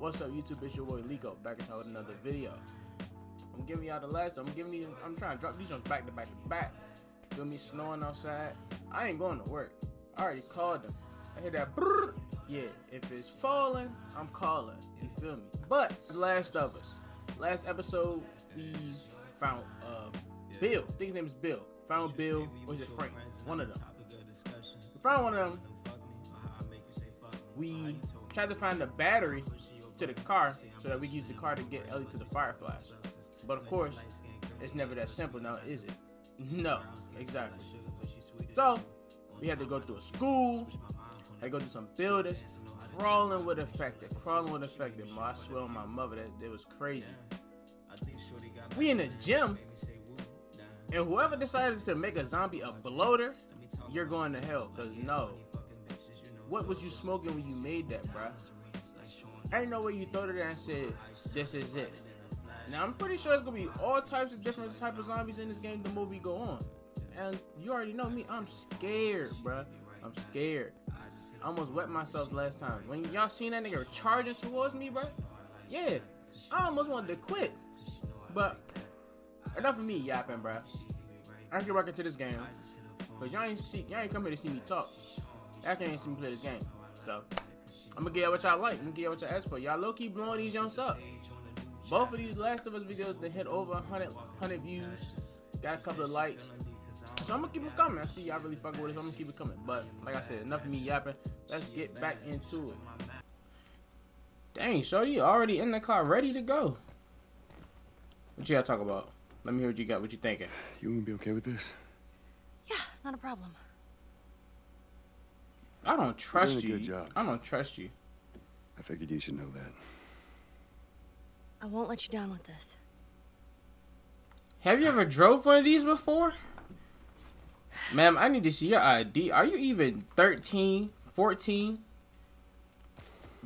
What's up, YouTube? It's your boy Likoo back with another video. I'm giving y'all the last. I'm giving you. I'm trying to drop these ones back to back to back. Feel me snowing outside. I ain't going to work. I already called them. I hear that. Brrr. Yeah, if it's falling, I'm calling. You feel me? But the last of us. Last episode, we found uh Bill. I think his name is Bill. Found Bill. Or is it Frank? One of them. We found one of them. We tried to find the battery to the car so that we use the car to get Ellie to the Fireflies. But of course, it's never that simple now, is it? No, exactly. So, we had to go through a school, to go through some buildings, crawling with affected, crawling with affected. I swear on my mother, that it was crazy. We in the gym, and whoever decided to make a zombie a bloater, you're going to hell. Cause no, what was you smoking when you made that, bruh? Ain't no way you thought of that and said, this is it. Now I'm pretty sure it's gonna be all types of different type of zombies in this game the movie go on. And you already know me, I'm scared, bruh. I'm scared. I almost wet myself last time. When y'all seen that nigga charging towards me, bruh? Yeah. I almost wanted to quit. But enough of me yapping, bruh. I get back into this game. Cause y'all ain't see y'all ain't come here to see me talk. Y'all can't see me play this game. So I'm gonna get y'all what y'all like. I'm gonna get y'all what y'all ask for. Y'all low key blowing these jumps up. Both of these Last of Us videos they hit over 100, 100 views. Got a couple of likes. So I'm gonna keep it coming. I see y'all really fucking with it, so I'm gonna keep it coming. But like I said, enough of me yapping. Let's get back into it. Dang, Shorty, already in the car, ready to go. What you gotta talk about? Let me hear what you got. What you thinking? You gonna be okay with this? Yeah, not a problem. I don't trust doing you. good job. I don't trust you. I figured you should know that. I won't let you down with this. Have you ever drove one of these before? Ma'am, I need to see your ID. Are you even 13, 14?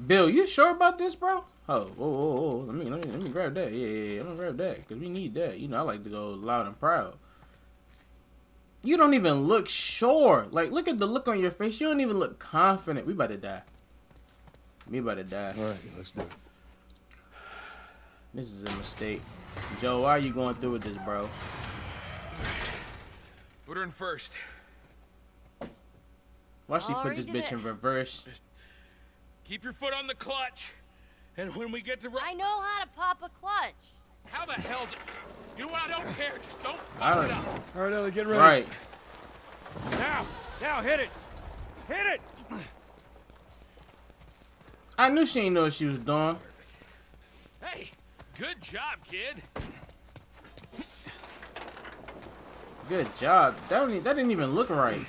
Bill, you sure about this, bro? Oh, whoa, whoa, whoa. Let me, let me, let me grab that. Yeah, yeah, yeah. I'm gonna grab that because we need that. You know, I like to go loud and proud. You don't even look sure. Like, look at the look on your face. You don't even look confident. We about to die. We about to die. All right, let's do it. This is a mistake. Joe, why are you going through with this, bro? Put her in first. Why she put this bitch it. in reverse? Keep your foot on the clutch. And when we get to... I know how to pop a clutch. How the hell... Do... You know what? I don't care. Just don't I fuck it don't- up. All right, Ellie, get ready. Right. Now! Now, hit it! Hit it! I knew she didn't know what she was doing. Hey! Good job, kid. Good job. That don't, e- that didn't even look right.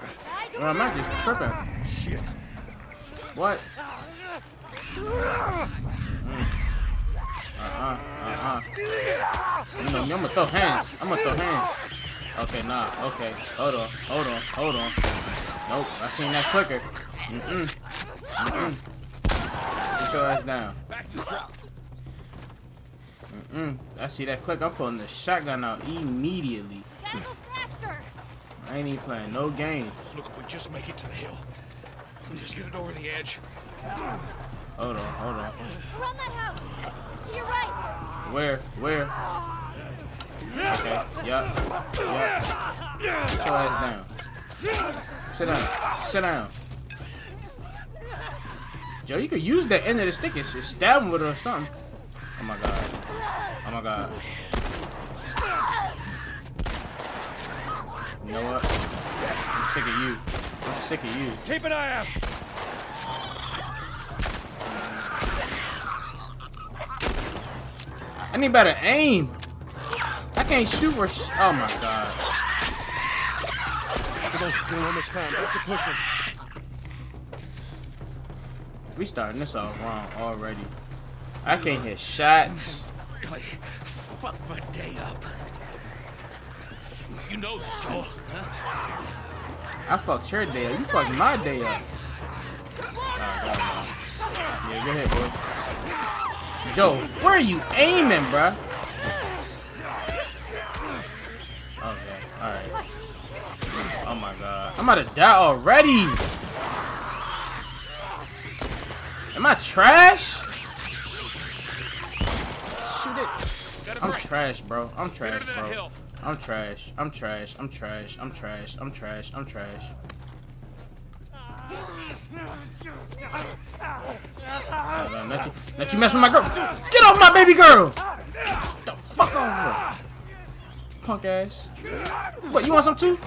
Guys, Or am I just tripping? Shit. What? Ah. Uh-huh. Uh-uh. You know me, I'm gonna throw hands. I'm gonna throw hands. Okay, nah. Okay. Hold on. Hold on. Hold on. Nope. I seen that quicker. Mm-mm. Mm-mm. Get your ass down. Back to the truck. Mm-mm. I see that click. I'm pulling the shotgun out immediately. gotta go faster. I ain't even playing no games. Look, if we just make it to the hill. Just get it over the edge. Hold on. Hold on. Around that house. To your right. Where? Where? Okay. Yup. Yup. Get your ass down. Sit down. Sit down. Joe, you could use the end of the stick and stab him with it or something. Oh my god. Oh my god. You know what? I'm sick of you. I'm sick of you. Keep an eye out. Mm. I need better aim. I can't shoot or sh Oh my god. We starting this off wrong already. I can't hit shots. Really? Fuck my day up. You know that, Joel. Huh? I fucked your day up. You fucked my day up. Oh. Yeah, go ahead, boy. Joe, where are you aiming, bruh? Okay, alright. Oh my god. I'm about to die already! Am I trash? Shoot it. Got a I'm trash, bro. I'm trash, her to the bro. I'm trash. I'm trash. I'm trash. I'm trash. I'm trash. I'm trash. Not you, you mess with my girl. Get off my baby girl. The fuck off. Punk ass. What, you want some too?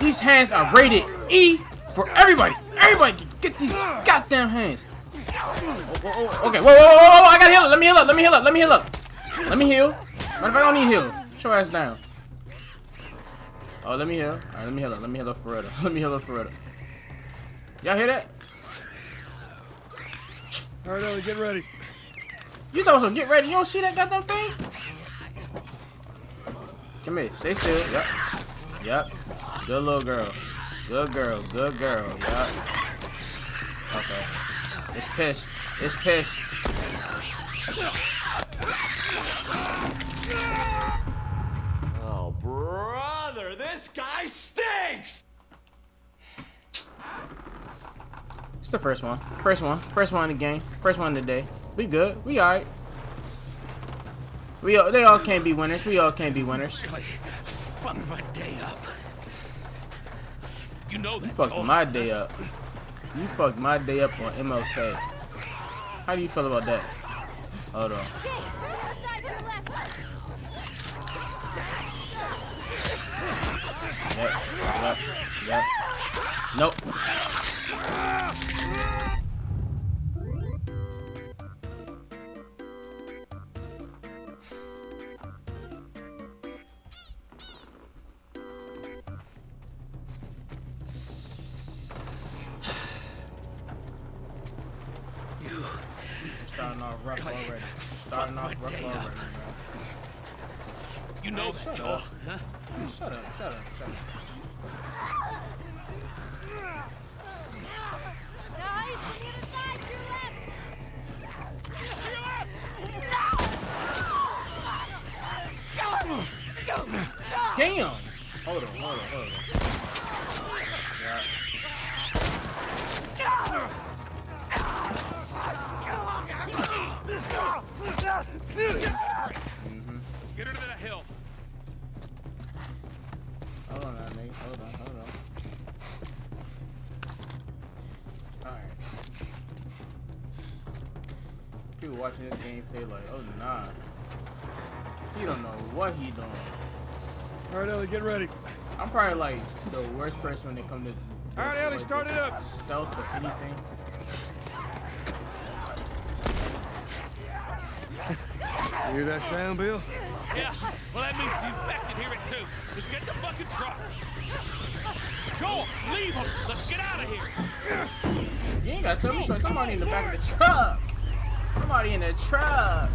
These hands are rated E for everybody. Everybody get these goddamn hands. Okay, whoa, whoa, whoa, whoa, I gotta heal it. Let me heal up. Let me heal up. Let me heal up. Let me heal. Matter of fact, I don't need heal. Show ass down. Oh, let me heal. Alright, let me heal up. Let me heal up for real. Let me heal up for real. Y'all hear that? All right, Ellie, get ready. You thought gonna get ready. You don't see that goddamn thing? Come here. Stay still. Yep. Yep. Good little girl. Good girl. Good girl. Yep. Okay. It's pissed. It's pissed. Brother, this guy stinks! It's the first one. First one. First one in the game. First one of the day. We good. We alright. We all, they all can't be winners. We all can't be winners. Fuck my day up. You know that. You fucked my day up. You fucked my day up on MLK. How do you feel about that? Hold on. Yep, yep, yep. Nope. Starting off rough already. Starting off rough already, man. You know Hey, that, Joel. Huh? Shut up, shut up, shut up. Damn! Hold on, hold on, hold on. People watching this gameplay like, oh nah. He don't know what he doing. All right, Ellie, get ready. I'm probably like the worst person when it comes to All right, Ellie, like, start it up. stealth or anything. You hear that sound, Bill? Yeah. Well, that means the infected hear it too. Just get the fucking truck. Joel, leave him. Let's get out of here. You ain't gotta tell me twice. Somebody in the back of the truck. Somebody in the truck.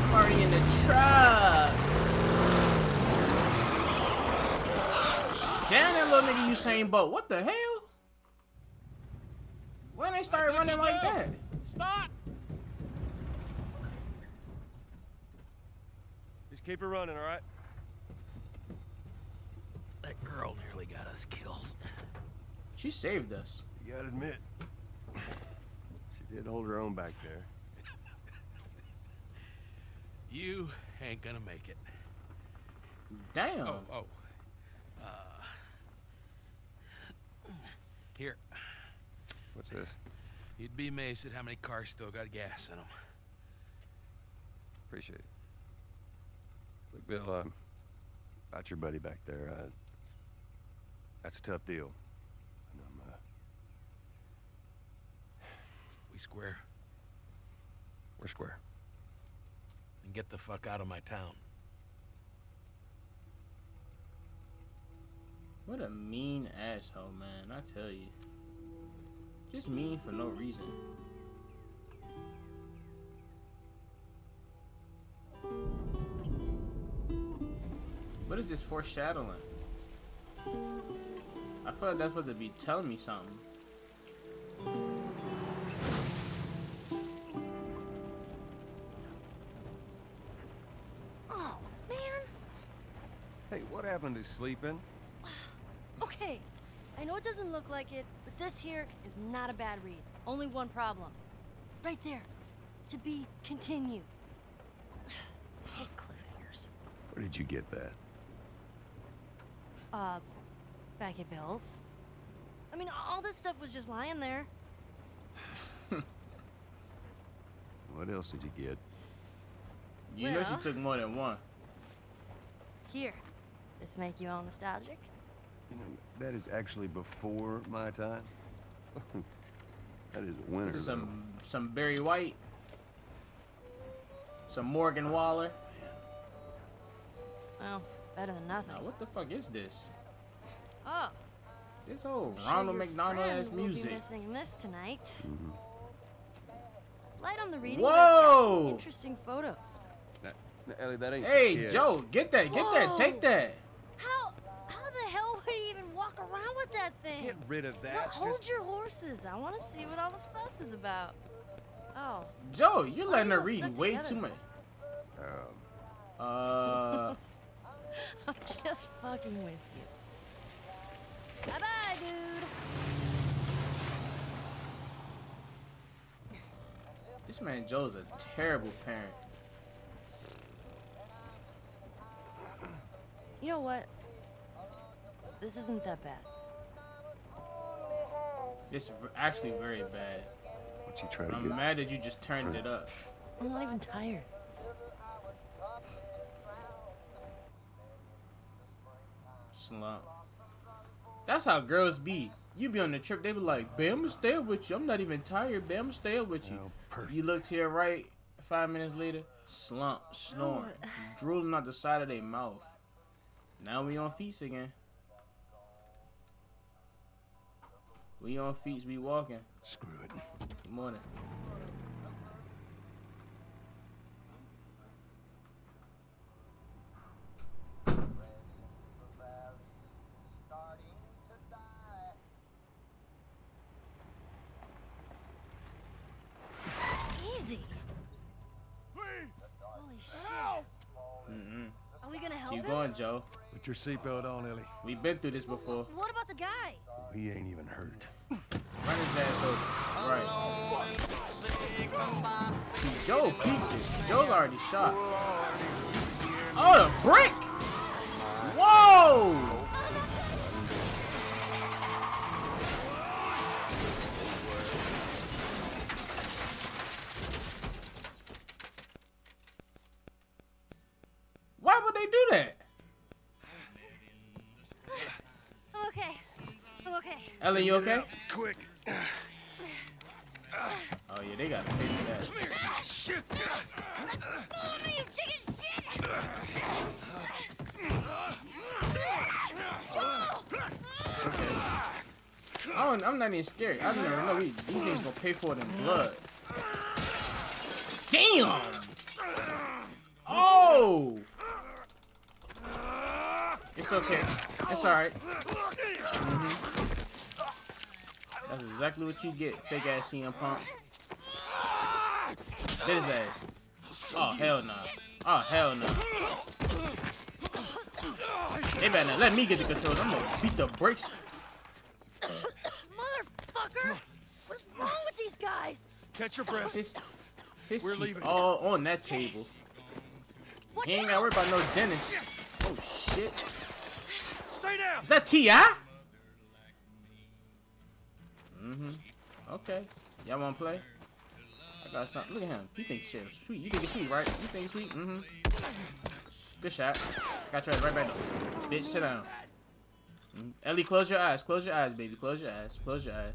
Somebody in the truck. Damn that little nigga Usain Bolt. What the hell? When they started Like running like you that? Stop. Just keep it running, all right? That girl nearly got us killed. She saved us. You gotta admit, she did hold her own back there. You ain't gonna make it. Damn. Oh, oh. Uh, here, What's this? you'd be amazed at how many cars still got gas in them. Appreciate it. Look, Bill, um, about your buddy back there, uh, that's a tough deal. And I'm, uh, We square we're square. and get the fuck out of my town. What a mean asshole, man. I tell you. Just mean for no reason. What is this foreshadowing? I feel like that's supposed to be telling me something. Happened to sleeping? Okay. I know it doesn't look like it, but this here is not a bad read. Only one problem. Right there. To be continued. I hate cliffhangers. Where did you get that? Uh, back at Bill's. I mean, all this stuff was just lying there. What else did you get? You know she took more than one. Here. This make you all nostalgic? You know, that is actually before my time. that is a winner. though. Some some Barry White. Some Morgan Wallen. Well, better than nothing. Now, what the fuck is this? Oh, This whole sure Ronald your McDonald ass friend will be missing this tonight. Mhm. Light on the reading. but some Whoa! interesting photos. Now, now, Ellie, that ain't Hey. Joe, get that, get that, take that. How how the hell would he even walk around with that thing? Get rid of Look, that. hold Just- your horses. I want to see what all the fuss is about. Oh, Joe, you're letting her read way together. too much. Um, Uh, I'm just fucking with you. Bye bye, dude. this man Joe's a terrible parent. You know what? This isn't that bad. It's actually very bad. what you try to I'm get? mad that you just turned it up. I'm not even tired. Slump. That's how girls be. You be on the trip, they be like, "Babe, I'ma stay up with you. I'm not even tired, babe. I'ma stay up with you." You look to your right, five minutes later, slump, snoring, drooling out the side of their mouth. Now we on feet again. We on feet, we walking. Screw it. Good morning. Easy. Holy shit. Mm-mm. Are we gonna help Keep him? going, Joe. Put your seatbelt on, Ellie. We've been through this before. What about the guy? He ain't even hurt. Run his ass over. Right. See, Joe peeped it. Joe's already shot. Oh, the brick! Whoa! Why would they do that? I'm okay. Ellie, you okay? Quick. Oh yeah, they gotta pay for that. Oh, you chicken shit! Okay. I don't, I'm not even scared. I don't even know we, these niggas gonna pay for it in blood. Damn! Oh! It's okay. It's alright. Mhm. That's exactly what you get, fake ass CM Punk. Get his ass. Oh, hell no. Oh, hell no. They better not let me get the controls. I'm gonna beat the brakes. Motherfucker! What's wrong with these guys? Catch your breath. His, his We're teeth leaving. all on that table. Watch He ain't out! gotta worry about no dentist. Oh shit. Stay down. Is that T.I.? Y'all wanna play? I got something. Look at him. You think shit sweet. You think it's sweet, right? You think it's sweet? Mm-hmm. Good shot. Got your ass right back though. Bitch, sit down. Mhm. Ellie, close your eyes. Close your eyes, baby. Close your eyes. Close your eyes.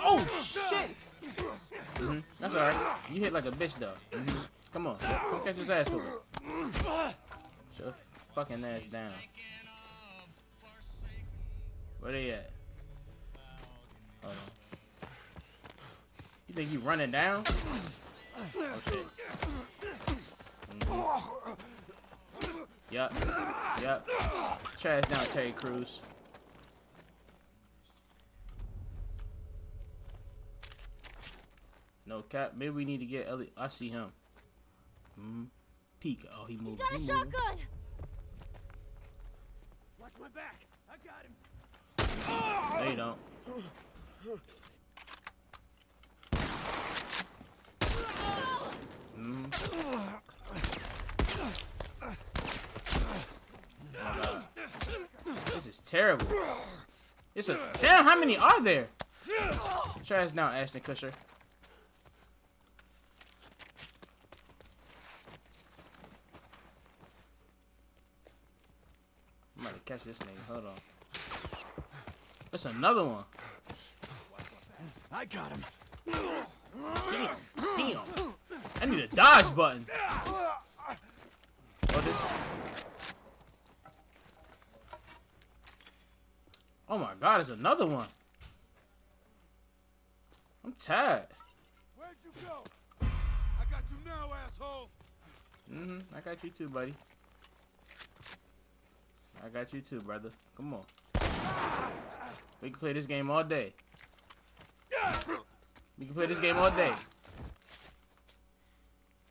Oh shit! hmm That's alright. You hit like a bitch though. hmm Come on. Come catch his ass for me. Shut your fucking ass down. Where they at? Hold on. You think you running down? Oh shit. Mhm. Yup. Yup. Trash down Terry Crews. No cap. Maybe we need to get Ellie. I see him. Mm. Peek. Oh, he He's moved. got a he shotgun! Watch my back. I got him. No, you don't. Mm. Oh, God. This is terrible. It's a damn. How many are there? Try Trash now, Ashton Kutcher. I'm about to catch this nigga. Hold on. That's another one. I got him. Damn. Damn. I need a dodge button. Oh, this. Oh my god, there's another one. I'm tired. Where'd you go? I got you now, asshole. Mm-hmm. I got you too, buddy. I got you too, brother. Come on. We can play this game all day. We can play this game all day.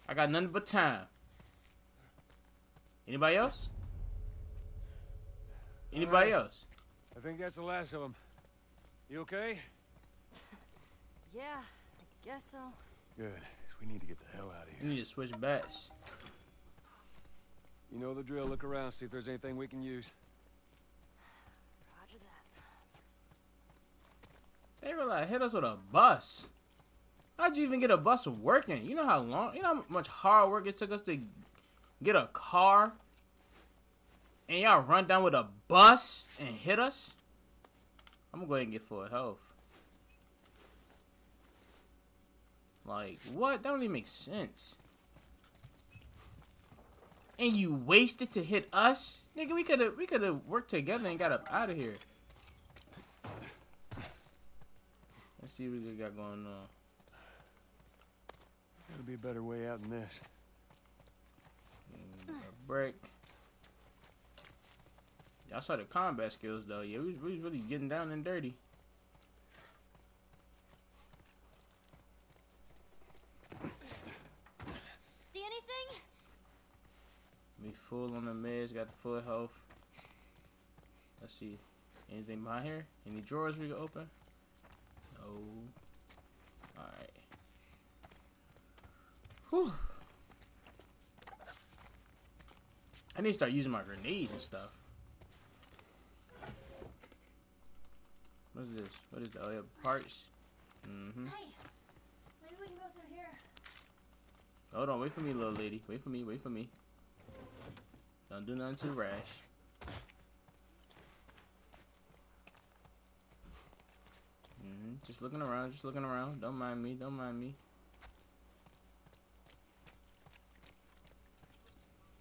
I got nothing but time. Anybody else? Anybody else? I think that's the last of them. You okay? Yeah, I guess so. Good. We need to get the hell out of here. We need to switch bats. You know the drill. Look around, see if there's anything we can use. Roger that. They were like hit us with a bus. How'd you even get a bus working? You know how long, you know how much hard work it took us to get a car? And y'all run down with a bus and hit us? I'm gonna go ahead and get full health. Like, what? That don't even make sense. And you wasted to hit us? Nigga, we could've we could've worked together and got up out of here. Let's see what we got going on. Gotta be a better way out than this. Mm, A break. Y'all saw the combat skills though. Yeah, we was, we was really getting down and dirty. See anything? We full on the meds, got the full health. Let's see. Anything behind here? Any drawers we can open? Alright. Whew. I need to start using my grenades and stuff. What is this? What is that? Oh, yeah, parts. Mm-hmm. Hey, maybe we can go through here. Hold on, wait for me, little lady. Wait for me, wait for me. Don't do nothing too rash. hmm Just looking around, just looking around. Don't mind me, don't mind me.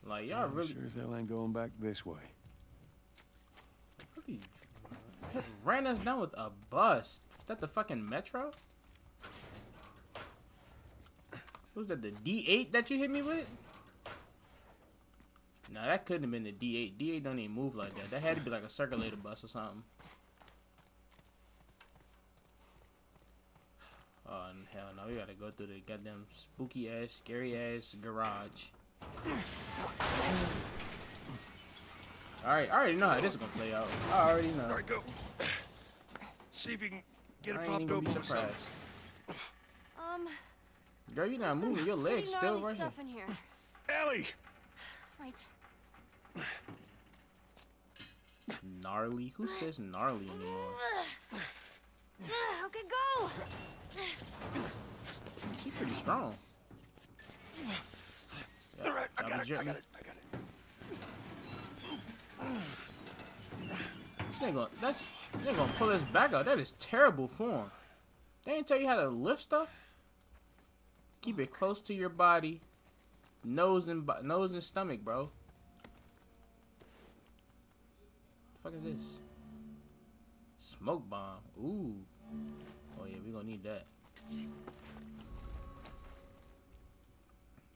Like y'all really, Sure as hell ain't going back this way. really ran us down with a bus. Is that the fucking metro? Was that? The D8 that you hit me with? Nah, that couldn't have been the D8. D8 don't even move like that. That had to be like a circulator bus or something. Oh hell no, we gotta go through the goddamn spooky ass, scary ass garage. Alright, I already know how this is gonna play out. I already know. All right, go. See if you can get I it ain't even popped open with something. Um, Girl, you're not moving. Your legs still gnarly right here. in here. Ellie! Right. Gnarly? Who says gnarly anymore? okay, go. She's pretty strong. Yeah, All right, I I'll got it, I got it, I got it. This nigga, that's this nigga gonna pull his back out. That is terrible form. They didn't tell you how to lift stuff. Keep it close to your body, nose and nose and stomach, bro. The fuck is this? Smoke bomb. Ooh. Oh yeah, we gonna need that.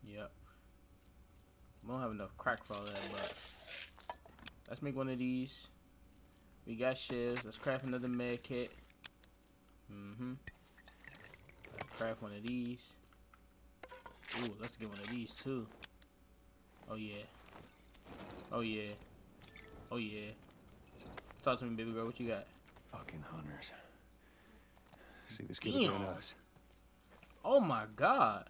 Yep. We don't have enough crack for all that, but let's make one of these. We got shivs. Let's craft another med kit. Mm-hmm. Craft one of these. Ooh, let's get one of these too. Oh yeah. Oh yeah. Oh yeah. Talk to me, baby girl. What you got? Fucking hunters. See, this could have been Damn. us. Oh my god.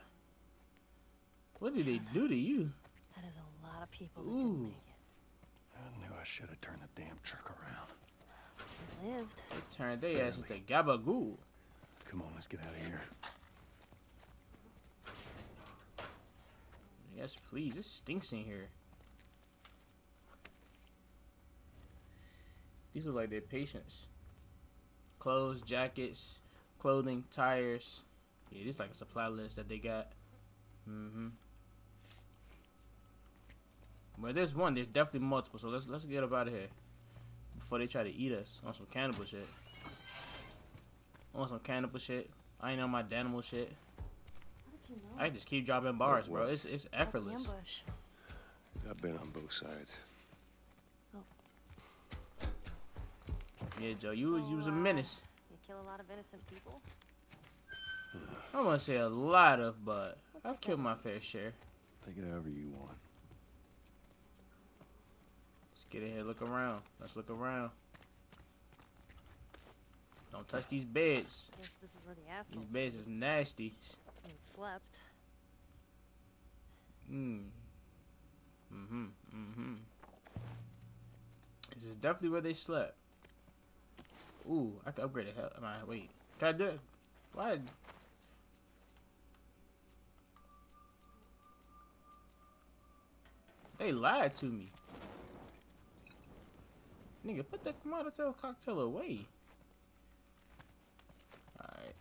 What did they do to you? That is a lot of people that Ooh. didn't make it. I knew I should have turned the damn truck around. They lived. They turned their ass into gabagool. Come on, let's get out of here. Yes, please. It stinks in here. These are like their patients. Clothes, jackets, clothing, tires. Yeah, this like a supply list that they got. Mm-hmm. But there's one. There's definitely multiple. So let's let's get up out of here before they try to eat us on some cannibal shit. On some cannibal shit. I ain't on my Danimal shit. How did you know? I just keep dropping bars, bro. It's it's It's like the effortless. I've been on both sides. Yeah, Joe, you was you was a Oh, wow. menace. You kill a lot of innocent people. I want to say a lot of, but What's I've killed my fair share. Take it however you want. Let's get in here, look around. Let's look around. Don't touch these beds. Guess this is where the These assholes beds is nasty. and slept. Mm. Mm-hmm. Mm-hmm. This is definitely where they slept. Ooh, I can upgrade the hell. Am I wait? Can I do it? Why? They lied to me. Nigga, put that Molotov cocktail away. Alright.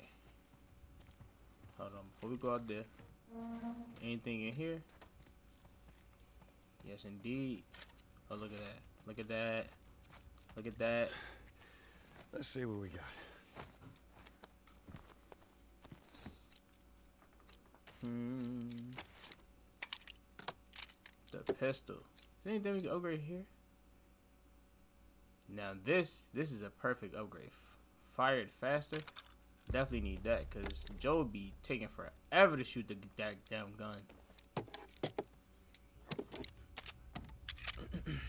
Hold on, before we go out there. Anything in here? Yes, indeed. Oh, look at that. Look at that. Look at that. Let's see what we got. Hmm. The pistol. Is there anything we can upgrade here? Now this this is a perfect upgrade. Fired faster. Definitely need that because Joe be taking forever to shoot the that damn gun.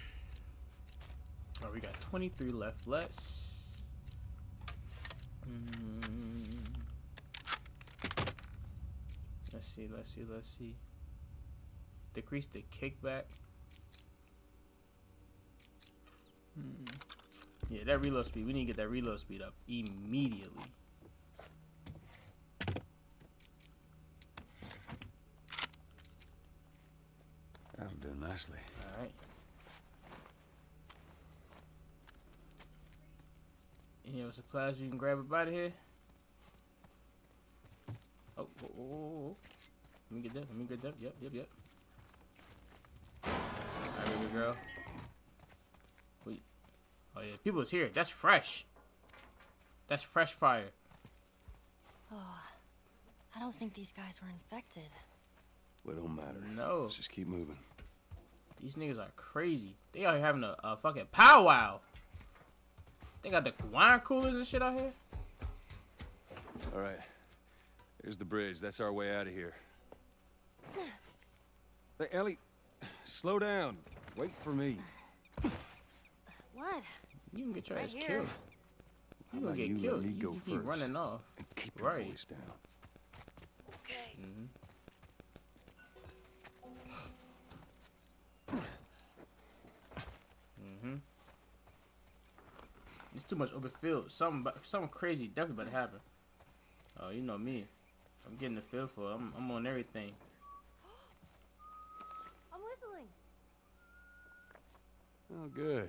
oh, we got 23 left. Let's. Mm, Let's see, let's see, let's see. Decrease the kickback. Hmm. Yeah, that reload speed. We need to get that reload speed up immediately. That'll do nicely. Alright. Any other supplies you can grab up out of here? Oh, oh, oh, oh, oh. Let me get that. Let me get that. Yep, yep, yep. Alright, baby girl. Wait. Oh yeah, people's here. That's fresh. That's fresh fire. Oh, I don't think these guys were infected. Well, it don't matter. No. Let's just keep moving. These niggas are crazy. They are having a, a fucking powwow. They got the wine coolers and shit out here. All right. Here's the bridge. That's our way out of here. Hey, Ellie, slow down. Wait for me. What? You can get your Right ass here. killed. How You gonna get you killed. You, go you keep first? running off. And keep your Right. voice down. It's too much open field. Something, about- something crazy definitely about to happen. Oh, you know me. I'm getting the feel for it. I'm, I'm on everything. I'm whistling. Oh, good.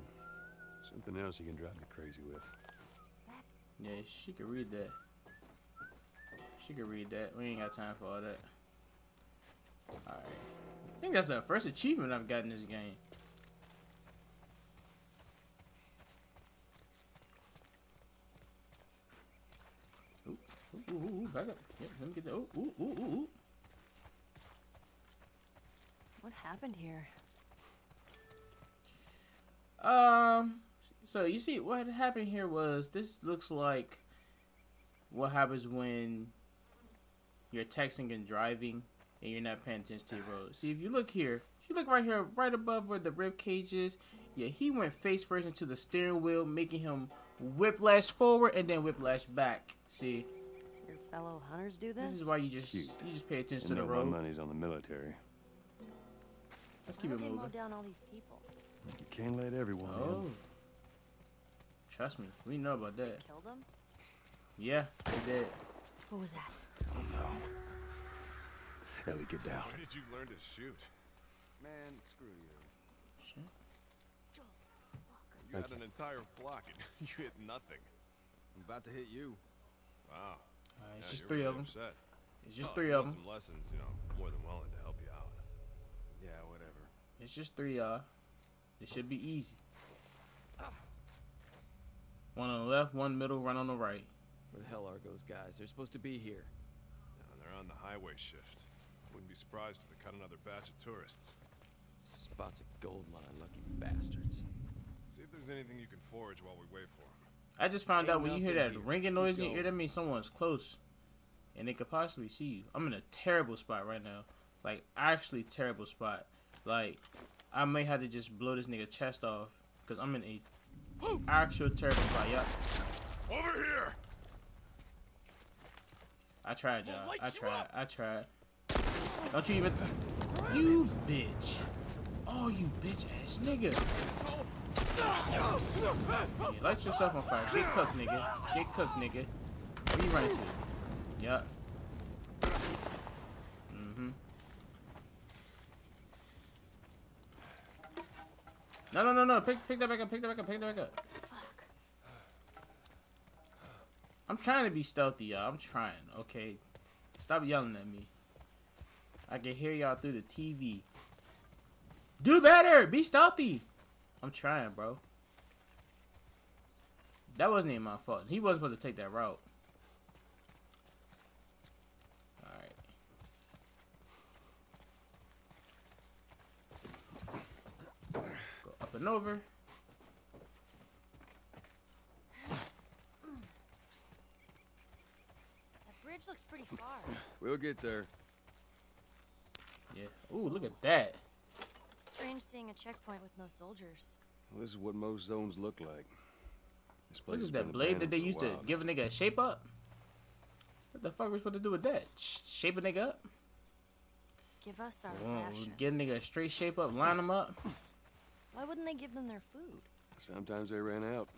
Something else you can drive me crazy with. Yeah, she could read that. She could read that. We ain't got time for all that. Alright. I think that's the first achievement I've got in this game. Ooh, ooh, ooh, back up. Yep, let me get that. Ooh, ooh, ooh, ooh. What happened here? Um, so you see, what happened here was this looks like what happens when you're texting and driving and you're not paying attention to the road. See, if you look here, if you look right here, right above where the rib cage is, Yeah, he went face first into the steering wheel, making him whiplash forward and then whiplash back. See, Your fellow hunters do this? this is why you just Cute. you just pay attention You to know the my money's on the military. Let's Why keep it they mow moving. down all these people? You can't let everyone Oh, in. trust me, we know about that. Kill them? Yeah, they did. What was that? Oh, Ellie, get down. Where did you learn to shoot? Man, screw you. Shit. Joel. You Thank had an entire flock and you hit nothing. I'm about to hit you. Wow. All right, Yeah, it's just three really of them. upset. It's just Oh, three of them. Some lessons, you know, I'm more than willing to help you out. Yeah, whatever. It's just three, y'all. It should be easy. One on the left, one middle, one on the right. Where the hell are those guys? They're supposed to be here. Yeah, and they're on the highway shift. Wouldn't be surprised if they cut another batch of tourists. Spots a gold mine, lucky bastards. See if there's anything you can forage while we wait for them. I just found out when you hear that here. ringing Keep noise in your ear, that means someone's close. And they could possibly see you. I'm in a terrible spot right now. Like, actually terrible spot. Like, I may have to just blow this nigga chest off. Because I'm in a actual terrible spot. Yup. Over here! I tried, We'll y'all. I tried. I tried. Don't you even... You bitch. Oh, you bitch ass nigga. Yeah, light yourself on fire. Get cooked, nigga. Get cooked, nigga. You running to? Yup. Mm-hmm. No, no, no, no. Pick, pick that back up. Pick that back up. Pick that back up. Fuck. I'm trying to be stealthy, y'all. I'm trying, okay? Stop yelling at me. I can hear y'all through the TV. Do better! Be stealthy! I'm trying, bro. That wasn't even my fault. He wasn't supposed to take that route. Alright. Go up and over. That bridge looks pretty far. We'll get there. Yeah. Ooh, look at that. It's strange seeing a checkpoint with no soldiers. Well, this is what most zones look like. This place is has that blade that they used to give a nigga a shape up? What the fuck are we supposed to do with that? Sh- shape a nigga up? Give us our Well, rations. get a nigga a straight shape up, line them up. Why wouldn't they give them their food? Sometimes they ran out.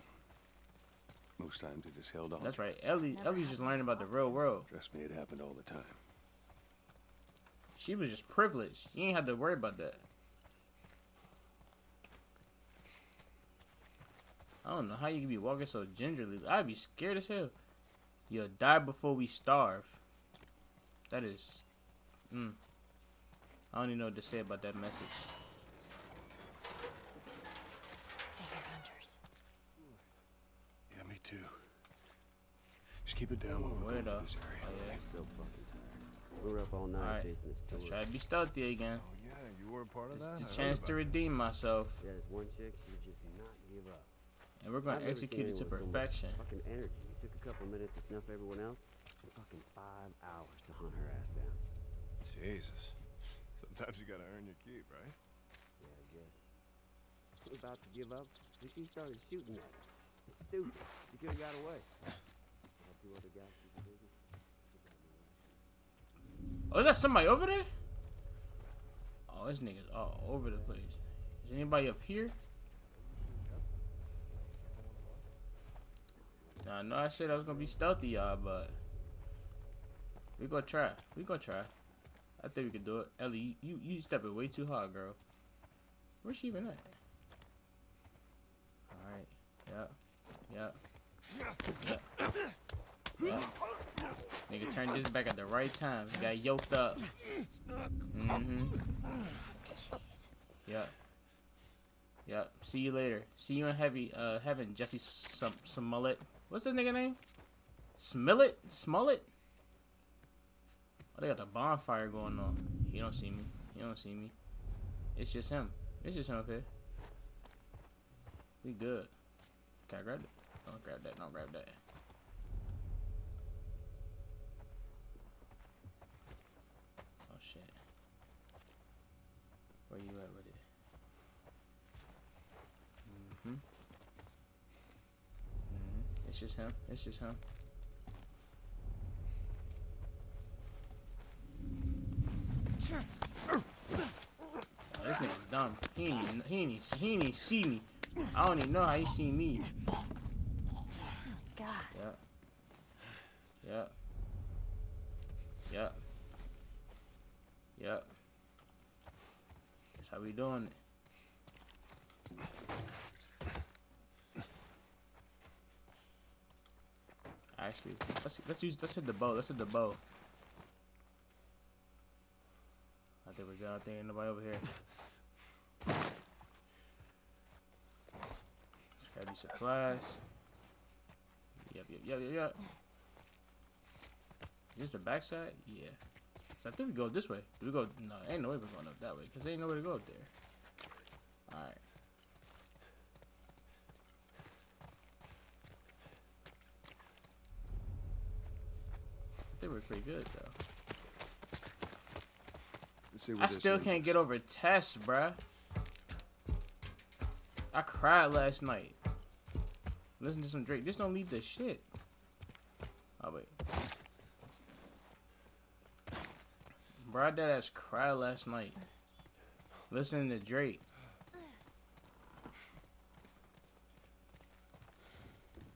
Most times they just held on. That's right. Ellie, Never Ellie's just learning about the real world. Trust me, it happened all the time. She was just privileged. You ain't had to worry about that. I don't know how you can be walking so gingerly. I'd be scared as hell. You'll die before we starve. That is. Mm. I don't even know what to say about that message. Deer hunters. Yeah, me too. Just keep it down while we're Where going the? through this area. Oh, yeah. So fucking tired. We're up all night Alright, chasing this Let's tour. try to be stealthy again. Oh, yeah, you were a part of It's that? the I heard chance to redeem myself, Yeah, this one chick, she just not give up. And we're gonna execute it to anyone with so much perfection. Fucking energy. It took a couple minutes to snuff everyone else, and fucking five hours to hunt her ass down. Jesus. Sometimes you gotta earn your keep, right? Yeah, I guess. We were about to give up, and she started shooting at us. It's stupid. She could have got away. Had two other guys the business. Oh, is that somebody over there? Oh, this nigga's all over the place. Is anybody up here? I know I said I was gonna be stealthy, y'all, but we gonna try. We gonna try. I think we can do it. Ellie, you you stepping way too hard, girl. Where's she even at? All right. Yep. Yep. Yep. Yep. Nigga turned this back at the right time. Got yoked up. Mm-hmm. Yep. Yep. See you later. See you in heavy uh heaven, Jussie Sum Smollett. What's his nigga name? Smollett? Smollett? Oh, they got the bonfire going on. He don't see me. He don't see me. It's just him. It's just him up here. We good. Can I grab it? Don't grab that. Don't grab that. Oh shit. Where you at with it? It's just him. It's just him. Oh, this nigga's dumb. He ain't he ain't he ain't see me. I don't even know how he see me. God. Yep. Yep. Yep. Yep. That's how we doing it. Actually, let's let's use let's hit the bow. Let's hit the bow. Ah, I think we got. I think nobody over here. Let's grab these supplies. Yep, yep, yep, yep, yep. Is the backside? Yeah. So I think we go this way. Do we go? No, ain't no way we're going up that way because ain't nowhere to go up there. All right. I were pretty good though. Let's see where I still can't us. get over Tess, bruh. I cried last night. Listen to some Drake. Just don't leave the shit. Oh wait. Bro, I dead ass cried last night. Listening to Drake.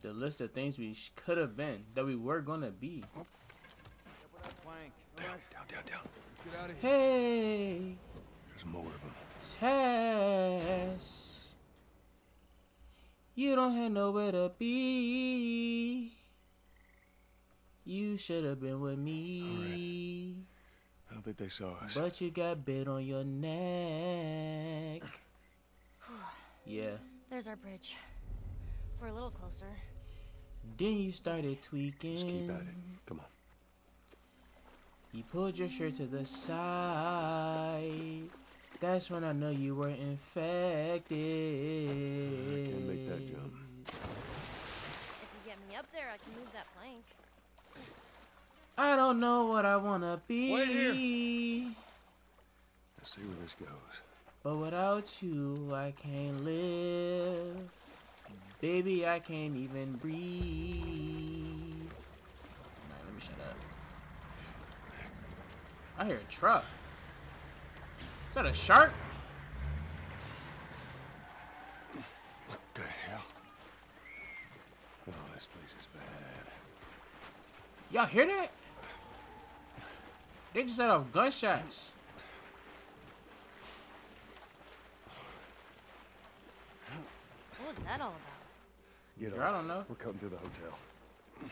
The list of things we could have been, that we were gonna be. Plank. Down, down, down, down. Let's get out of here. Hey, There's more of them. Tess. You don't have nowhere to be. You should have been with me. I don't think they saw us. But you got bit on your neck. yeah. There's our bridge. We're a little closer. Then you started tweaking. Just keep at it. Come on. You pulled your shirt to the side. That's when I know you were infected. I can't make that jump. If you get me up there, I can move that plank. I don't know what I wanna be. Wait here. Let's see where this goes. But without you, I can't live. Baby, I can't even breathe. Alright, let me shut up. I hear a truck. Is that a shark? What the hell? Oh, this place is bad. Y'all hear that? They just let off gunshots. What was that all about? Get Girl, I don't know. We're coming to the hotel. Yeah,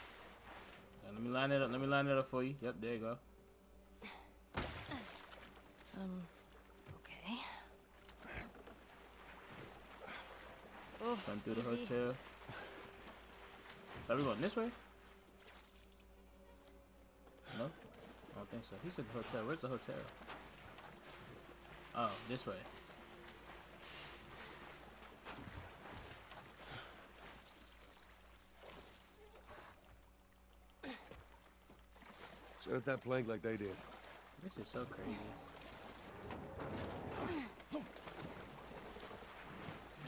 let me line it up. Let me line it up for you. Yep, there you go. Um, okay. Oh, Come through the easy. hotel. Are we going this way? No? I don't think so. He said the hotel. Where's the hotel? Oh, this way. Set up that plank like they did. This is so crazy.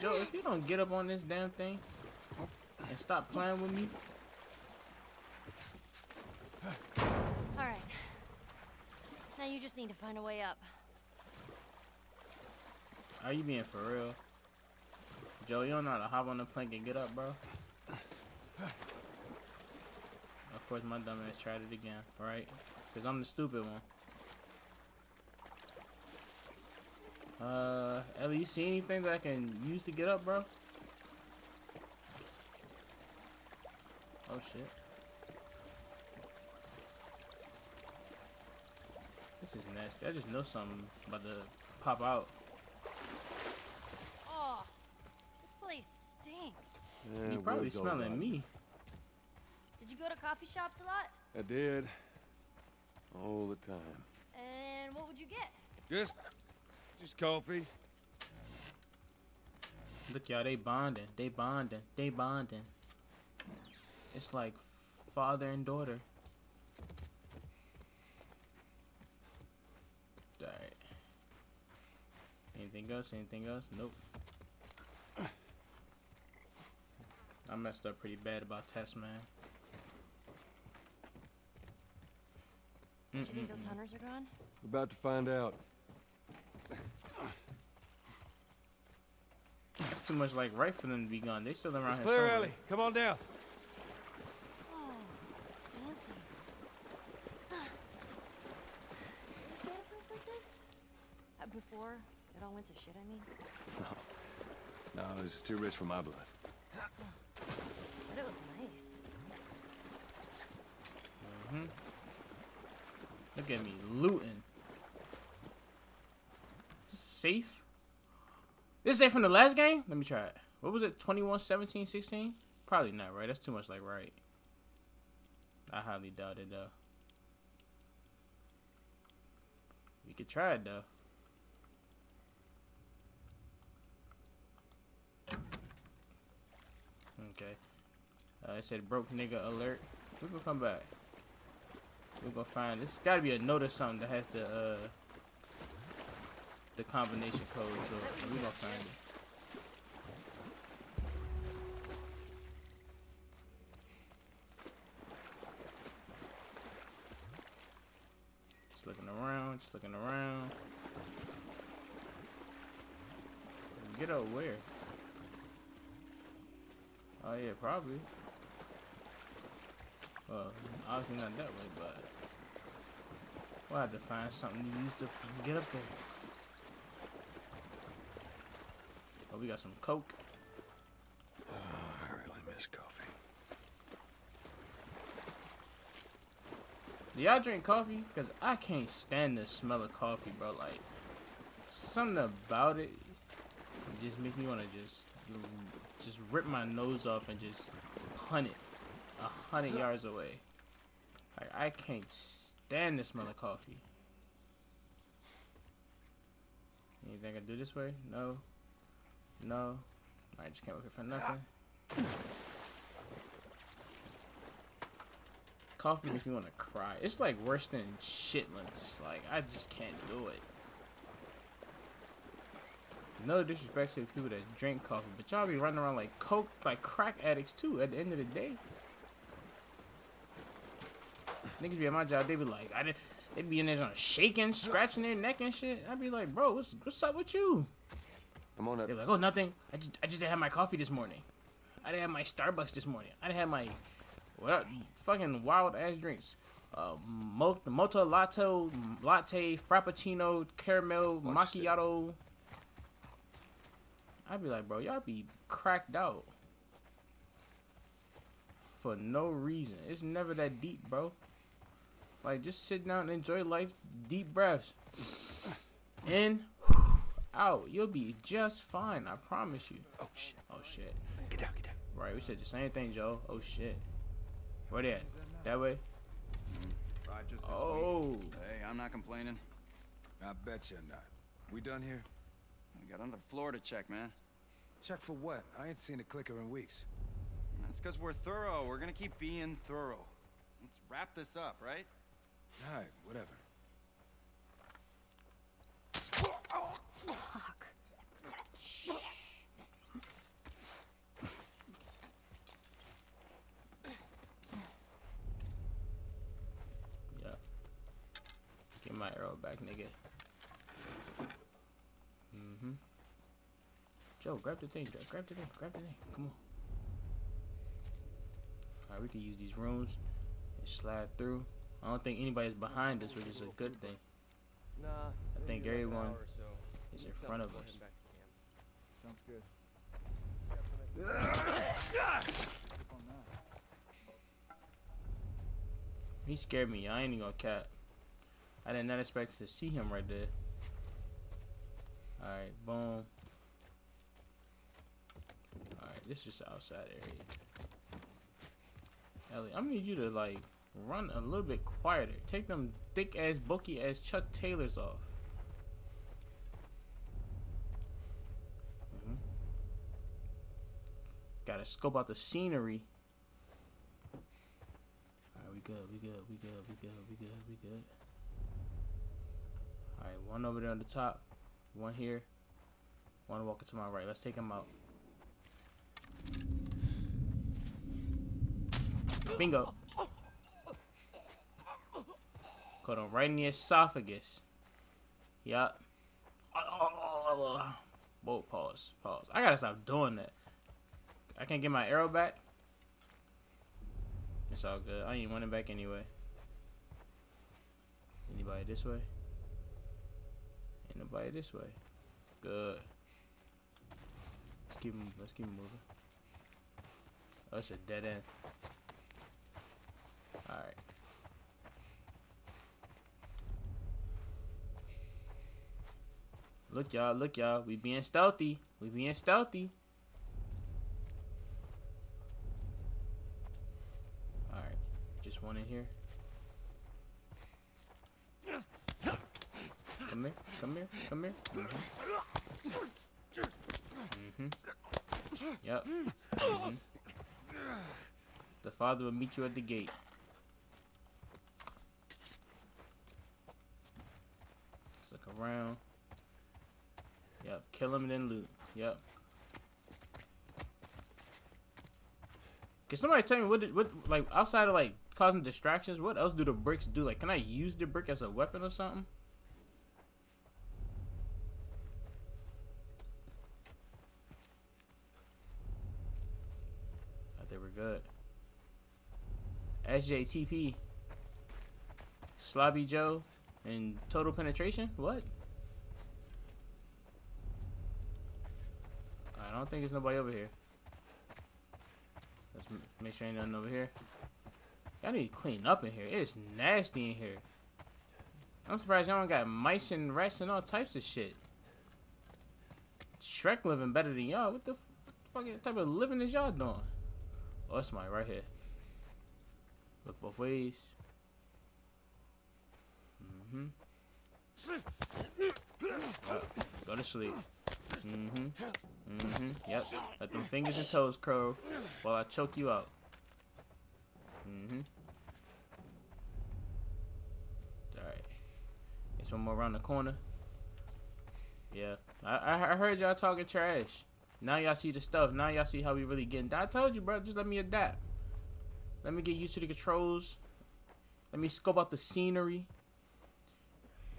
Joe, if you don't get up on this damn thing and stop playing with me, All right. Now you just need to find a way up. are you being for real? Joe, you don't know how to hop on the plank and get up, bro? Of course, my dumb ass tried it again, right? Because I'm the stupid one. Uh, Ellie, you see anything that I can use to get up, bro? Oh, shit. This is nasty. I just know something about to pop out. Oh, this place stinks. Yeah, you probably smelling me. Did you go to coffee shops a lot? I did. All the time. And what would you get? Just, just coffee. Look, y'all, they bonding. They bonding. They bonding. It's like father and daughter. Alright. Anything else? Anything else? Nope. I messed up pretty bad about Tess, man. Do you think those hunters are gone? We're about to find out. Too much like right for them to be gone. They still around It's here. clear, somewhere. Ellie. Come on down. Oh, fancy. You stayed a place like this? Uh, before it all went to shit, I mean. No, this is too rich for my blood. But it was nice. Mm-hmm. Look at me looting. Safe? This safe from the last game? Let me try it. What was it? 21, 17, 16? Probably not, right? That's too much like right. I highly doubt it, though. We could try it, though. Okay. Uh, it said broke nigga alert. We're gonna come back. We're gonna find this. Got to be a note or something that has to, uh the combination code. So we gonna find it. Just looking around. Just looking around. Get out where? Oh yeah, probably. Well, obviously not that way, but we'll have to find something to use to get up there. Oh, we got some coke. Oh, I really miss coffee. Do y'all drink coffee? Cause I can't stand the smell of coffee, bro. Like something about it, just makes me wanna just just rip my nose off and just hunt it a hundred yards away. Like I can't stand the smell of coffee. You think I do this way? No. No. I just came up here for nothing. Coffee makes me want to cry. It's like worse than shitless. Like I just can't do it. No disrespect to the people that drink coffee, but y'all be running around like coke, like crack addicts too. At the end of the day, niggas be at my job. They be like, I did. They be in there shaking, scratching their neck and shit. I'd be like, bro, what's what's up with you? I'm on that. They're like, oh, nothing. I just I just didn't have my coffee this morning. I didn't have my Starbucks this morning. I didn't have my what fucking wild ass drinks. Uh, mo- mocha latte, latte, frappuccino, caramel, Watch macchiato. I'd be like, bro, y'all be cracked out for no reason. It's never that deep, bro. Like, just sit down and enjoy life. Deep breaths. In, out. You'll be just fine. I promise you. Oh shit. Oh shit. Get down, get down. Right, we said the same thing, Joe. Oh shit. Where they at? That way? Right, just this week. Oh. Hey, I'm not complaining. I bet you're not. We done here? We got another floor to check, man. Check for what? I ain't seen a clicker in weeks. That's because we're thorough. We're gonna keep being thorough. Let's wrap this up, right? All right, whatever. Fuck. Yeah. Get my arrow back, nigga. Mm-hmm. Joe, grab the thing, Joe. Grab the thing. Grab the thing. Come on. Alright, we can use these rooms and slide through. I don't think anybody's behind us, which is a good thing. Nah. I think maybe like everyone hour or so. is Need in front of us. heading back to camp. Sounds good. He scared me. I ain't even gonna cap. I did not expect to see him right there. Alright, boom. Alright, this is just the outside area. Ellie, I'm need you to like run a little bit quieter. Take them thick ass, bulky ass Chuck Taylors off. Gotta scope out the scenery. Alright, we good, we good, we good, we good, we good, we good. Alright, one over there on the top, one here, one walking to my right. Let's take him out. Bingo. Caught him right in the esophagus. Yup. Whoa, pause, pause. I gotta stop doing that. I can't get my arrow back. It's all good. I ain't running back anyway. Anybody this way? Ain't nobody this way. Good. Let's keep let's keep moving. Oh, it's a dead end. Alright. Look y'all, look y'all. We being stealthy. We being stealthy. Alright. Just one in here. Come here, come here, come here. Mm-hmm. Mm-hmm. Yep. Mm-hmm. The father will meet you at the gate. Let's look around. Yep. Kill him and then loot. Yep. Can somebody tell me what did, what like outside of like causing distractions, what else do the bricks do? Like, can I use the brick as a weapon or something? I think we're good. SJTP. Slobby Joe and total penetration? What? I don't think there's nobody over here. Let's make sure ain't nothing over here. Y'all need to clean up in here. It's nasty in here. I'm surprised y'all don't got mice and rats and all types of shit. Shrek living better than y'all. What the f- fucking type of living is y'all doing? Oh, it's my right here. Look both ways. Mm-hmm. Go to sleep. Mm-hmm. Mm-hmm. Yep. Let them fingers and toes curl while I choke you out. Mm-hmm. There's one more around the corner. Yeah. I, I I heard y'all talking trash. Now y'all see the stuff. Now y'all see how we really getting down. I told you, bro. Just let me adapt. Let me get used to the controls. Let me scope out the scenery.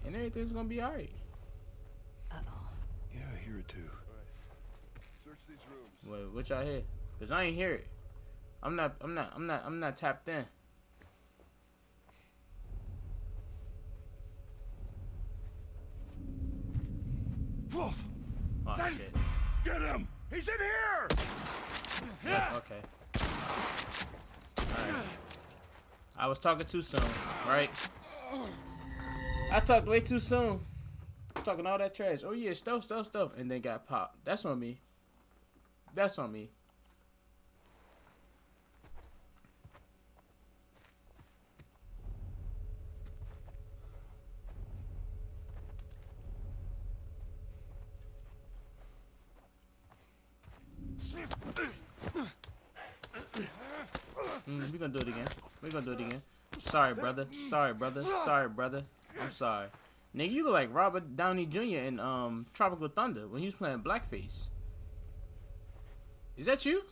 And everything's gonna be alright. Yeah, I hear it too. Search these rooms. Wait, what y'all hear? Cause I ain't hear it. I'm not. I'm not. I'm not. I'm not tapped in. Oh shit. Get him! He's in here! Yeah, okay. Alright. I was talking too soon, right? I talked way too soon. Talking all that trash. Oh yeah, stuff, stuff, stuff, and then got popped. That's on me. That's on me. Mm, we gonna do it again. We gonna do it again. Sorry, brother. Sorry, brother. Sorry, brother. I'm sorry. Nigga, you look like Robert Downey Jr. in um Tropical Thunder when he was playing blackface. Is that you?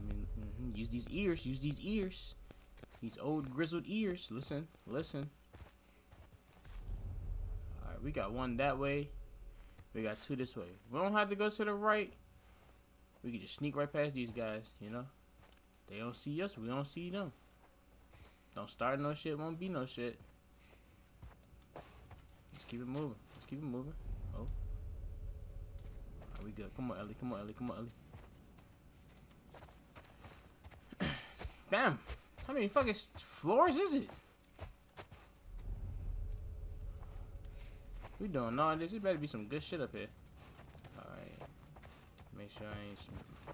Mhm, use these ears. Use these ears. These old grizzled ears. Listen. Listen. We got one that way. We got two this way. We don't have to go to the right. We can just sneak right past these guys, you know? They don't see us, we don't see them. Don't start no shit, won't be no shit. Let's keep it moving. Let's keep it moving. Oh. Are we good? Come on, Ellie. Come on, Ellie. Come on, Ellie. Damn. How many fucking floors is it? We doing all this. It better be some good shit up here. Alright. Make sure I ain't.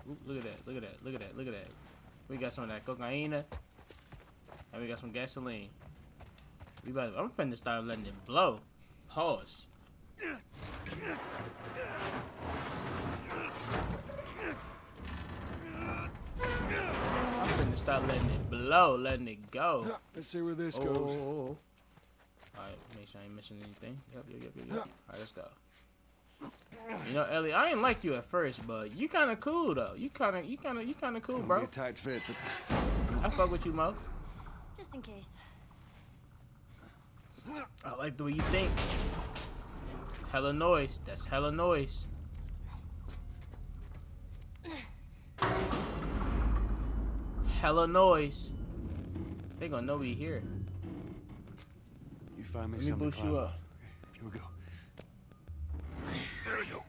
Ooh, look at that. Look at that. Look at that. Look at that. We got some of that cocaine. And we got some gasoline. We about I'm finna start letting it blow. Pause. I'm finna start letting it blow, letting it go. Let's see where this Oh, goes. Oh, oh, oh. Alright, make sure I ain't missing anything. Yep, yep, yep, yep, yep. Alright, let's go. You know, Ellie, I ain't like you at first, but you kind of cool though. You kind of, you kind of, you kind of cool, bro. Be tight fit, but I fuck with you, Mo. Just in case. I like the way you think. Hella noise. That's hella noise. Hella noise. They gonna know we here. You find me Let me boost you climb up. Here we go. There we go.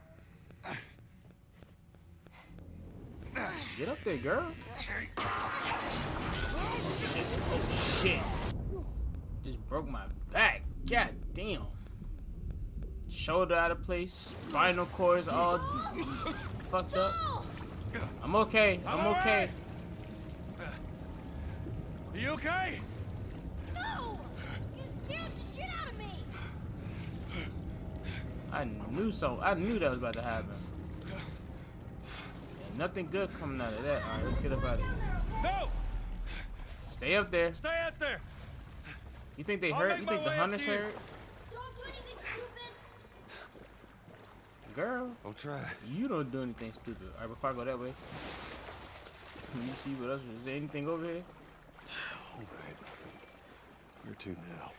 Get up there, girl. Shit. Oh shit. Just broke my back. God damn. Shoulder out of place. Spinal cords all fucked up. I'm okay. I'm okay. Uh, are you okay? No! You scared the shit out of me! I knew so. I knew that was about to happen. Ain't nothing good coming out of that. All right, let's get up out of here. No! Stay up there. Stay up there! You think they I'll hurt? You think the hunters to hurt? Don't do anything stupid! Girl, Don't try. you don't do anything stupid. All right, before I go that way. Let me see what else. Is there anything over here? All right. Where to now?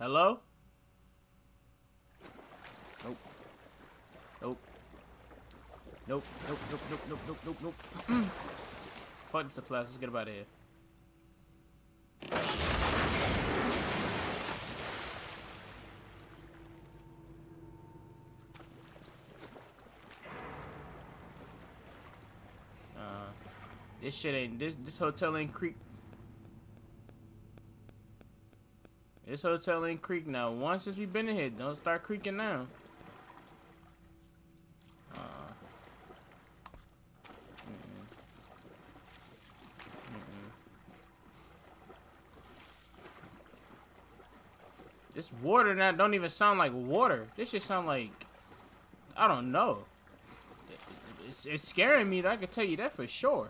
Hello? Nope. Nope. Nope, nope, nope, nope, nope, nope, nope, nope. Supplies, let's get about out of here. Uh, this shit ain't, this, this hotel ain't creep This hotel ain't creak now. Once since we been in here, don't start creaking now. Uh. This water now don't even sound like water. This just sound like I don't know. It's, it's scaring me. I can tell you that for sure.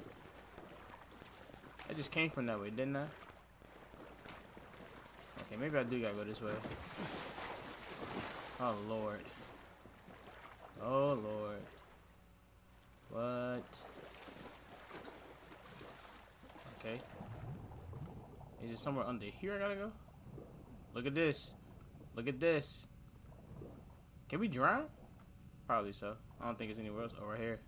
I just came from that way, didn't I? Okay, maybe I do gotta go this way. Oh lord. Oh lord. What? Okay. Is it somewhere under here I gotta go? Look at this. Look at this. Can we drown? Probably so. I don't think it's anywhere else. Over here.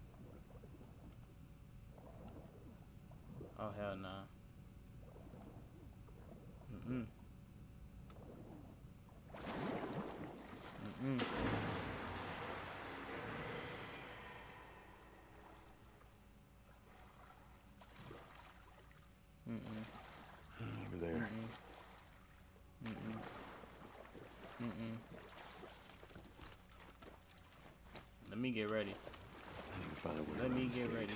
Oh, hell nah. Mm-mm. Mm-mm. Mm-mm. Over there. Mm-mm. Mm-mm. Let me get ready. I need to find a way Let me get gate. ready.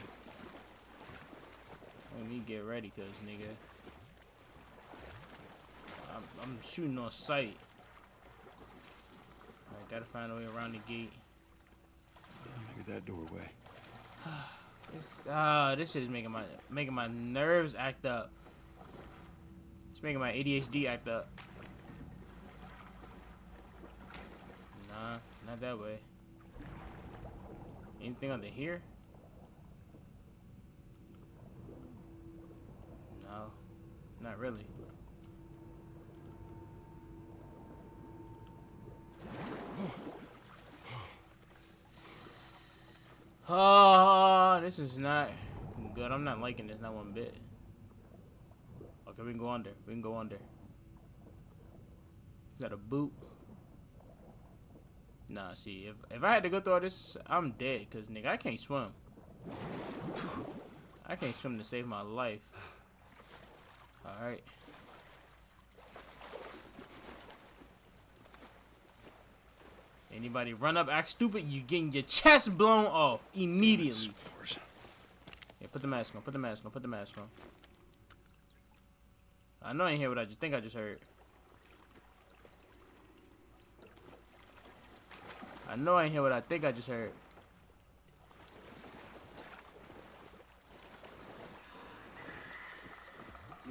Let me get ready, cause nigga, I'm, I'm shooting on sight. I gotta find a way around the gate. Maybe that doorway. This, ah, this shit is making my making my nerves act up. It's making my ADHD act up. Nah, not that way. Anything under here? No, not really. Oh, this is not good. I'm not liking this, not one bit. Okay, we can go under. We can go under. That a boot? Nah, see, if if I had to go through all this, I'm dead, cause nigga, I can't swim. I can't swim to save my life. All Anybody run up, act stupid, you getting your chest blown off immediately. Yeah, put the mask on. Put the mask on. Put the mask on. I know I ain't hear what I just think I just heard. I know I ain't hear what I think I just heard.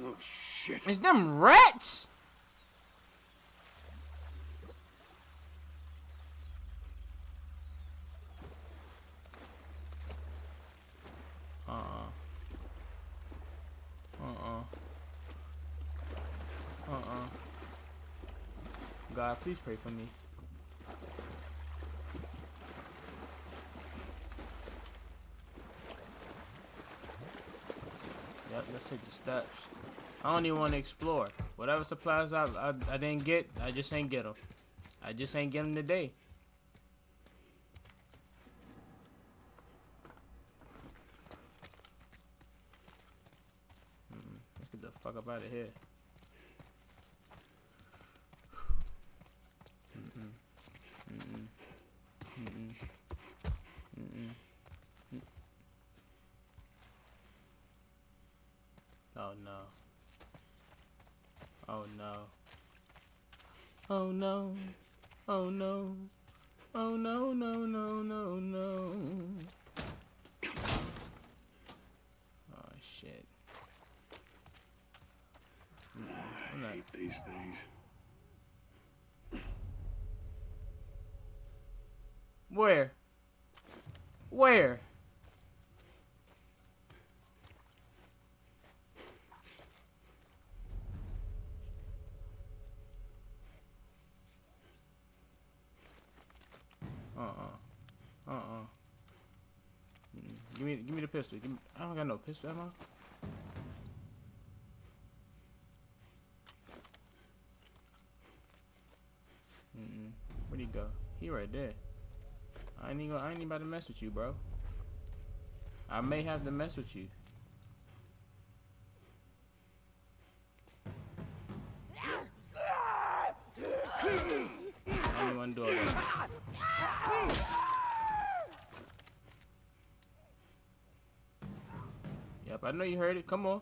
Oh shit. It's them rats. Uh-uh. Uh-uh. Uh-uh. God, please pray for me. Yep, let's take the steps. I don't even want to explore. Whatever supplies I, I I didn't get, I just ain't get them. I just ain't get them today. Mm, Let's get the fuck up out of here. Mm-mm. Mm-mm. Mm-mm. Mm-mm. Mm. Oh no. Oh no. Oh no. Oh no. Oh no no no no no. Oh shit. I'm not- these things. Where? Where? Uh-uh. Uh-uh. Mm, Give me, give me the pistol. Me, I don't got no pistol ammo. Mm-mm. Where'd he go? He right there. I ain't even, I ain't even about to mess with you, bro. I may have to mess with you. I want to do all that. Yep, I know you heard it. Come on.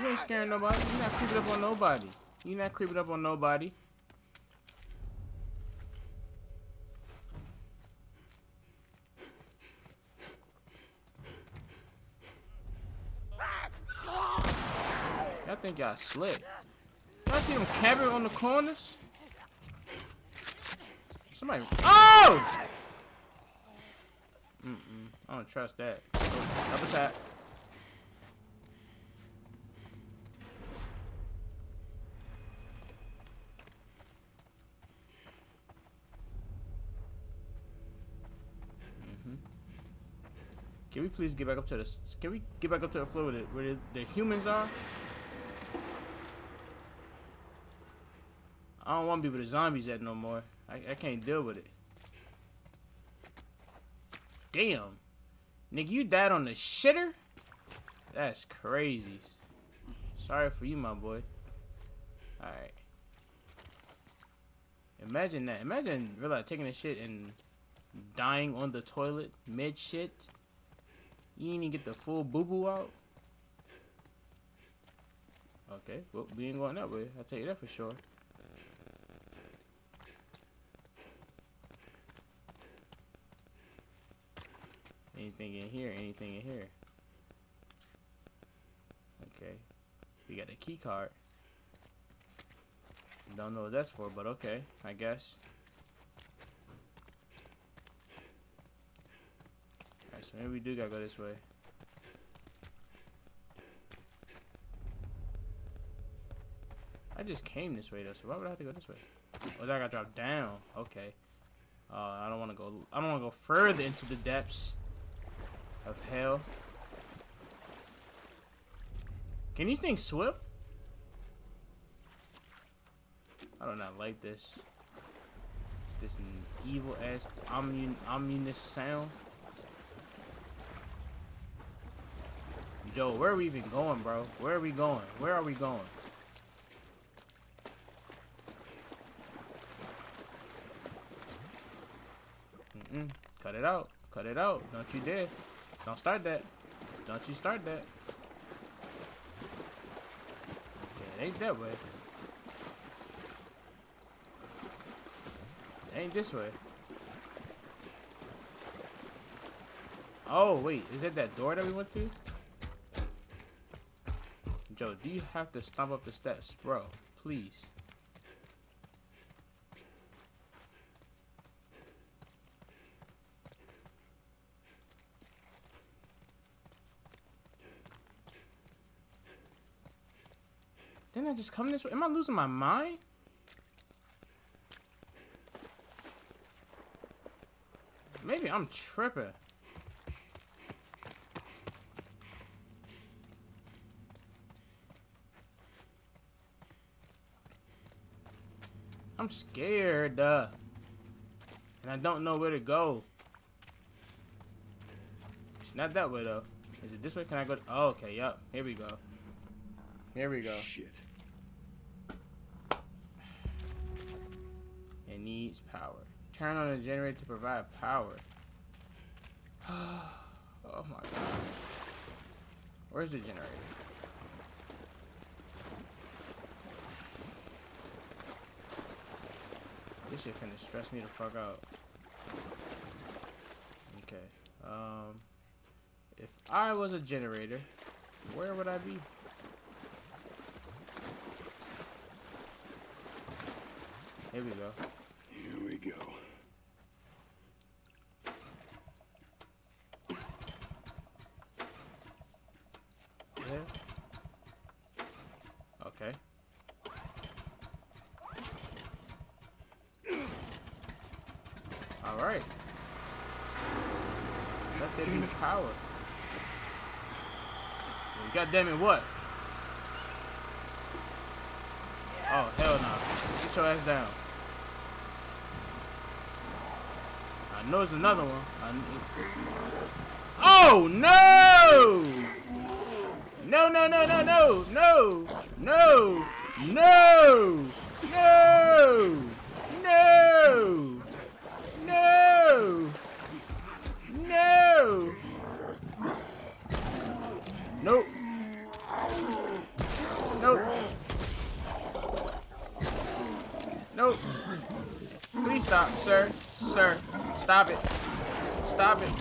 You ain't scaring nobody. you not creeping up on nobody. you not creeping up on nobody. Y'all think y'all slick. Y'all see them camping on the corners? Somebody. Oh! Mm-mm. I don't trust that. Double tap. Can we please get back up to the? Can we get back up to the floor where the, where the, humans are? I don't want to be with the zombies at no more. I, I can't deal with it. Damn. Nigga, you died on the shitter? That's crazy. Sorry for you, my boy. Alright. Imagine that. Imagine really taking a shit and dying on the toilet mid shit. You didn't even get the full boo boo out. Okay, well, we ain't going that way. I'll tell you that for sure. Anything in here? Anything in here? Okay. We got a key card. Don't know what that's for, but okay, I guess. Alright, so maybe we do gotta go this way. I just came this way though, so why would I have to go this way? Oh, I gotta drop down. Okay. Uh, I don't want to go. I don't want to go further into the depths of hell. Can these things swim? I do not like this. This evil ass ominous sound. Joe, where are we even going, bro? Where are we going? Where are we going? Mm-mm. Cut it out. Cut it out. Don't you dare. Don't start that. Don't you start that. Okay, it ain't that way. It ain't this way. Oh, wait. Is it that door that we went to? Joe, do you have to stomp up the steps? Bro, please. Didn't I just come this way? Am I losing my mind? Maybe I'm tripping. I'm scared, uh, and I don't know where to go. It's not that way though. Is it this way? Can I go? Oh, okay, yep. Here we go. Here we go. Shit. It needs power. Turn on the generator to provide power. oh my god. Where's the generator? This shit finna stress me the fuck out. Okay. Um, if I was a generator, where would I be? Here we go. Here we go. There. Okay. All right. Let there be power. God damn it, what? Oh, hell no. Get your ass down. I know it's another one. I... Oh! No, no, no, no, no, no, no, no, no, no, no, no. Nope. Nope. Nope. Please stop, sir. Sir, stop it. Stop it.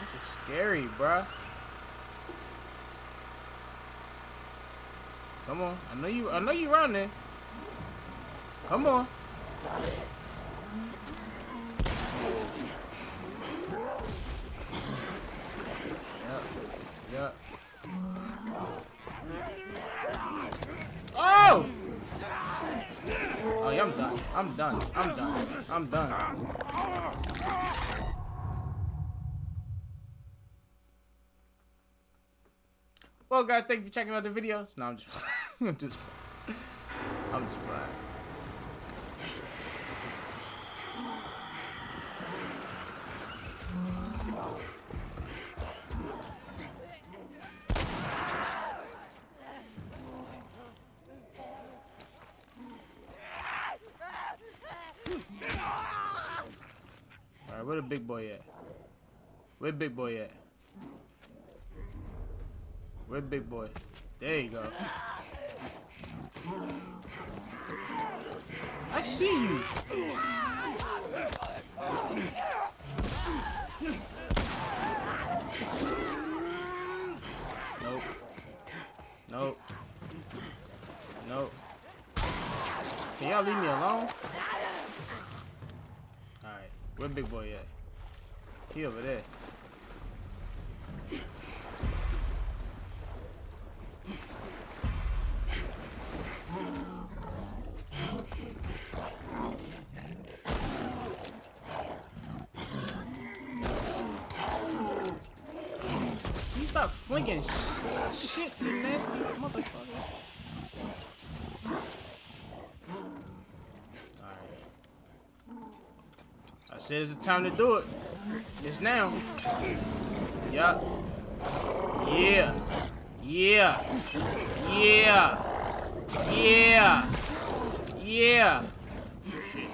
This is scary, bruh. Come on. I know you I know you around there. Come on. Yep. Yep. Oh! Oh yeah, I'm done. I'm done. I'm done. I'm done. Well, guys, thank you for checking out the video. No, I'm just, I'm just, I'm just playing. All right, where the big boy at? Where big boy at? Where big boy? There you go. I see you. Nope. Nope. Nope. Can y'all leave me alone? Alright. Where big boy at? He over there. Flinking sh shit, you nasty motherfucker. Alright. I said it's the time to do it. It's now. Yup. Yeah. Yeah. Yeah. Yeah. Yeah. Shit.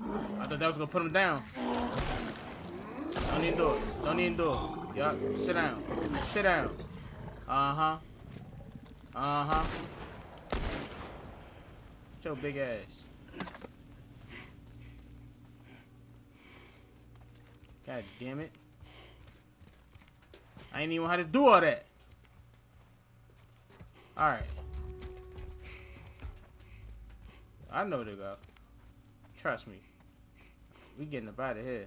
I thought that was gonna put him down. Don't even do it. Don't even do it. Yup. Sit down. Sit down. Uh huh. Uh huh. Your big ass. God damn it. I ain't even know how to do all that. Alright. I know to go. Trust me. We getting up out of here.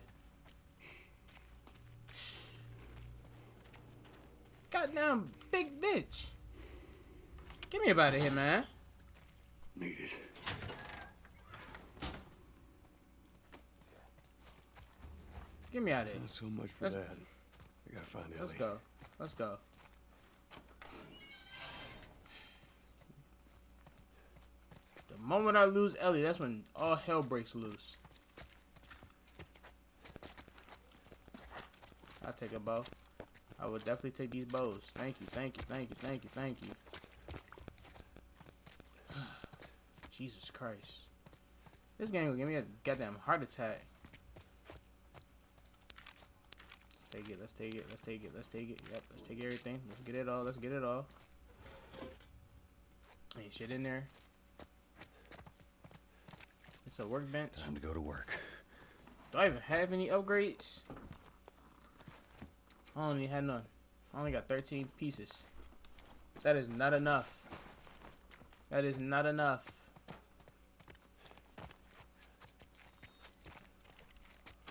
Goddamn big bitch. Get me up out of here, man. Need it. Get me out of here. Not so much for that. I gotta find Ellie. Let's go. Let's go. The moment I lose Ellie, that's when all hell breaks loose. I'll take a bow. I will definitely take these bows. Thank you, thank you, thank you, thank you, thank you. Jesus Christ. This game will give me a goddamn heart attack. Let's take it, let's take it, let's take it, let's take it. Yep, let's take everything. Let's get it all, let's get it all. Ain't shit in there. It's a workbench. Time to go to work. Do I even have any upgrades? I even have none. I only got 13 pieces. That is not enough. That is not enough.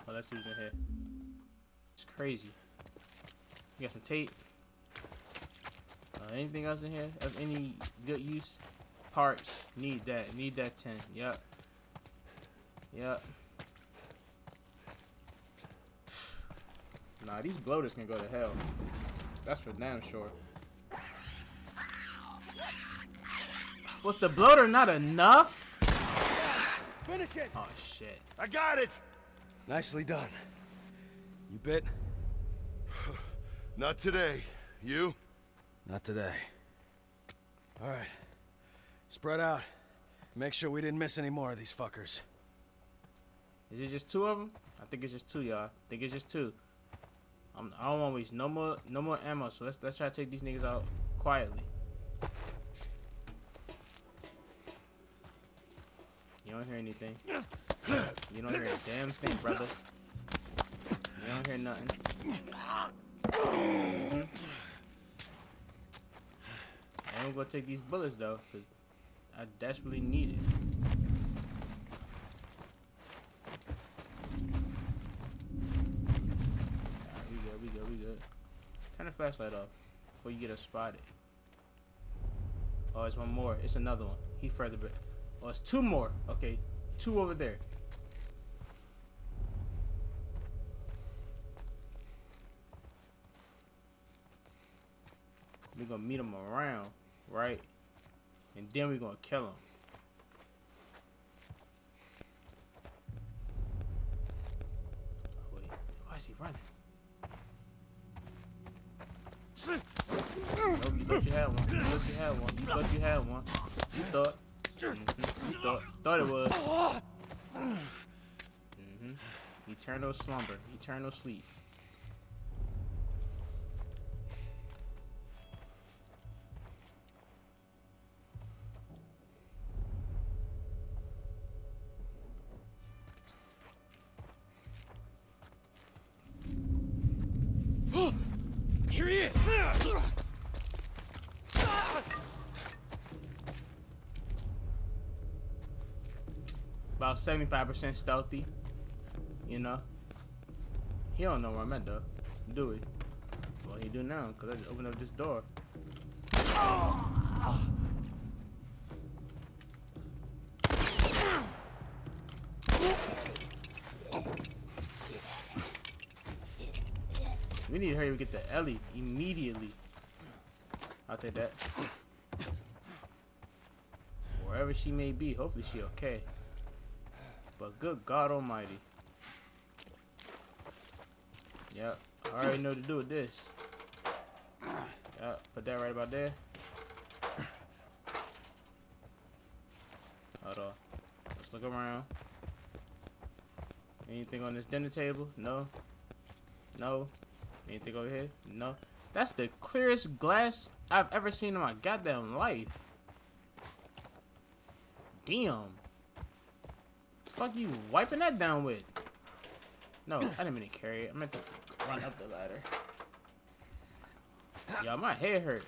Oh, let's see in here. It's crazy. You got some tape. Uh, anything else in here of any good use? Parts. Need that. Need that 10. Yep. Yep. Nah, these bloaters can go to hell. That's for damn sure. Was the bloater not enough? Finish it! Oh shit. I got it! Nicely done. You bit? Not today. You? Not today. All right. Spread out. Make sure we didn't miss any more of these fuckers. Is it just two of them? I think it's just two, y'all. I think it's just two. I'm, I don't want to waste no more, no more ammo. So let's let's try to take these niggas out quietly. You don't hear anything. You don't hear a damn thing, brother. You don't hear nothing. I ain't gonna take these bullets though, cause I desperately need it. Alright, we good, we good, we good. Turn the flashlight off before you get us spotted. Oh, it's one more. It's another one. He further back. Oh, it's two more. Okay, two over there. We're gonna meet him around, right? And then we're gonna kill him. Oh, wait. Why is he running? You thought you had one. You thought you had one. You thought you had one. You thought. Mhm, You thought. Thought it was. hmm Eternal slumber. Eternal sleep. Five percent stealthy. You know? He don't know where I'm at though. Do it. Well, he do now, because I just opened up this door. We need to hurry and get the Ellie immediately. I'll take that. Wherever she may be, hopefully she okay. But good God Almighty. Yep, I already know what to do with this. Yep, put that right about there. Hold on. Let's look around. Anything on this dinner table? No. No. Anything over here? No. That's the clearest glass I've ever seen in my goddamn life. Damn. Fuck you wiping that down with? No, I didn't mean to carry it. I meant to run up the ladder. Yo, my head hurt.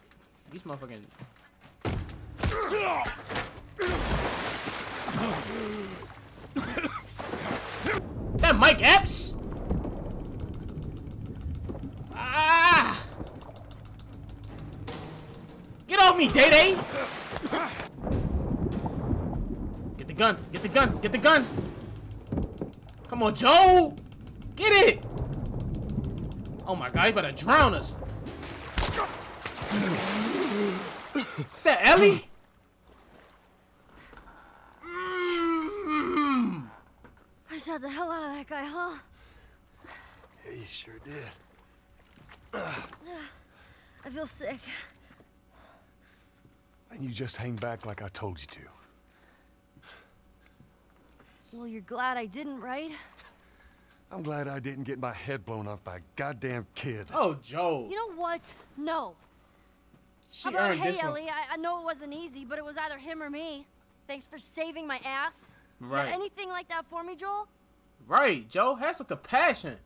These motherfucking. that Mike Epps? Ah! Get off me, Day Day! Get the gun! Get the gun! Get the gun! Come on, Joe! Get it! Oh my god, he about to drown us. Is that Ellie? I shot the hell out of that guy, huh? Yeah, you sure did. I feel sick. And you just hang back like I told you to. Well, you're glad I didn't, right? I'm glad I didn't get my head blown off by a goddamn kid. Oh, Joe. You know what? No. She How about, earned hey, this one. Ellie, I, I know it wasn't easy, but it was either him or me. Thanks for saving my ass. You got Right. anything like that for me, Joel? Right, Joe. Have some compassion.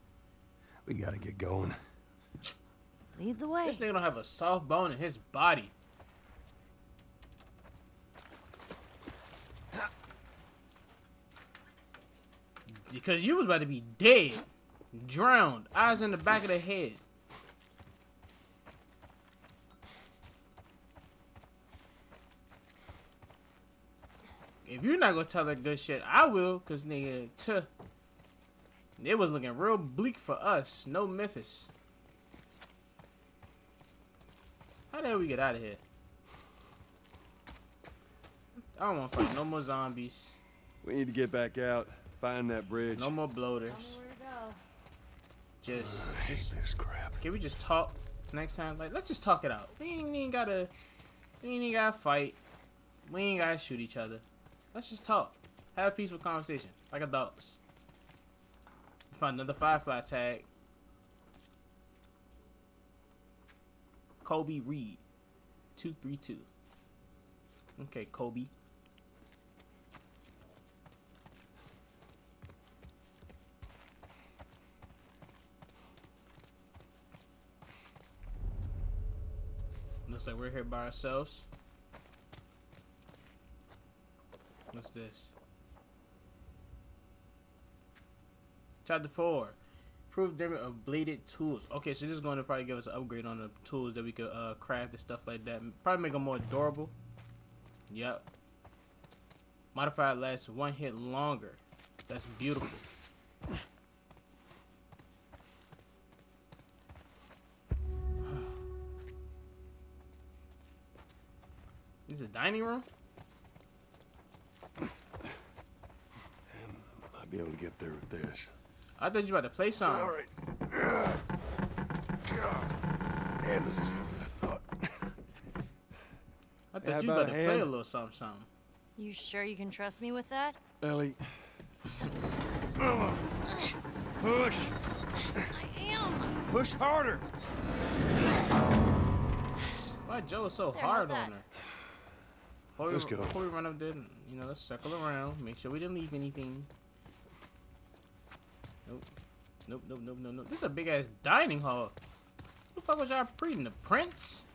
We gotta get going. Lead the way. This nigga don't have a soft bone in his body. Because you was about to be dead, drowned, eyes in the back of the head. If you're not gonna tell that good shit, I will, cause nigga, tuh. It was looking real bleak for us. No Memphis. How the hell we get out of here? I don't want to fight no more zombies. We need to get back out, find that bridge. No more bloaters. Where to go? Just, just, this crap. can we just talk next time? Like, let's just talk it out. We ain't, we ain't gotta, we ain't gotta fight. We ain't gotta shoot each other. Let's just talk. Have a peaceful conversation, like adults. Find another Firefly tag. Kobe Reed, two three two. Okay, Kobe. Like we're here by ourselves. What's this? Chapter 4. Proof damage of bladed tools. Okay, so this is going to probably give us an upgrade on the tools that we could uh, craft and stuff like that. Probably make them more durable. Yep. Modified lasts one hit longer. That's beautiful. Is a dining room? I'll be able to get there with this. I thought you were about to play something. All right. Damn, this is heavier than I thought. I thought How you were about about a to play a little something, something. You sure you can trust me with that? Ellie, Push! I am. Push harder! Why Joe is so There, hard on her? Before we, Let's go. Before we run up there, you know, let's circle around, make sure we didn't leave anything. Nope. Nope, nope, nope, nope, nope. This is a big ass dining hall. What the fuck was y'all reading? The Prince?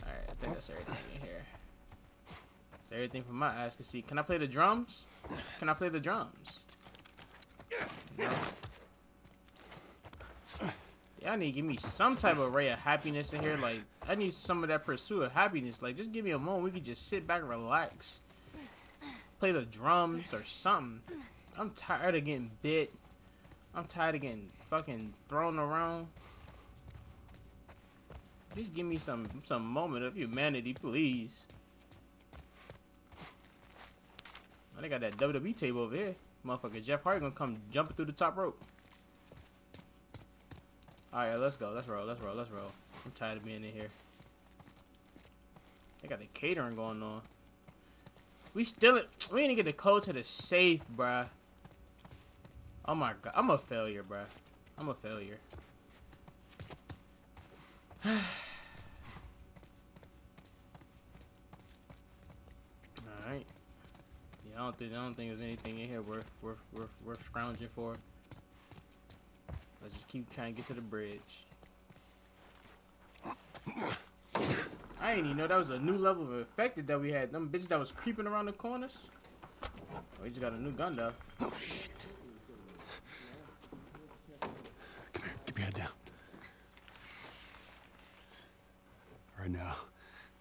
Alright, I think that's everything in here. That's everything from my eyes can see. Can I play the drums? Can I play the drums? No. Y'all need to give me some type of ray of happiness in here. Like, I need some of that pursuit of happiness. Like, just give me a moment. We could just sit back and relax. Play the drums or something. I'm tired of getting bit. I'm tired of getting fucking thrown around. Just give me some some moment of humanity, please. Oh, they got that WWE table over here. Motherfucker Jeff Hardy gonna come jumping through the top rope. Alright, let's go. Let's roll. Let's roll. Let's roll. I'm tired of being in here. They got the catering going on. We still we didn't get the code to the safe, bruh. Oh my god, I'm a failure, bruh. I'm a failure. Alright. Yeah, I don't think I don't think there's anything in here worth worth worth worth scrounging for. Let's just keep trying to get to the bridge. I didn't even know that was a new level of infected that we had. Them bitches that was creeping around the corners. Oh, he just got a new gun though. Oh shit. Come here, keep your head down. Right now,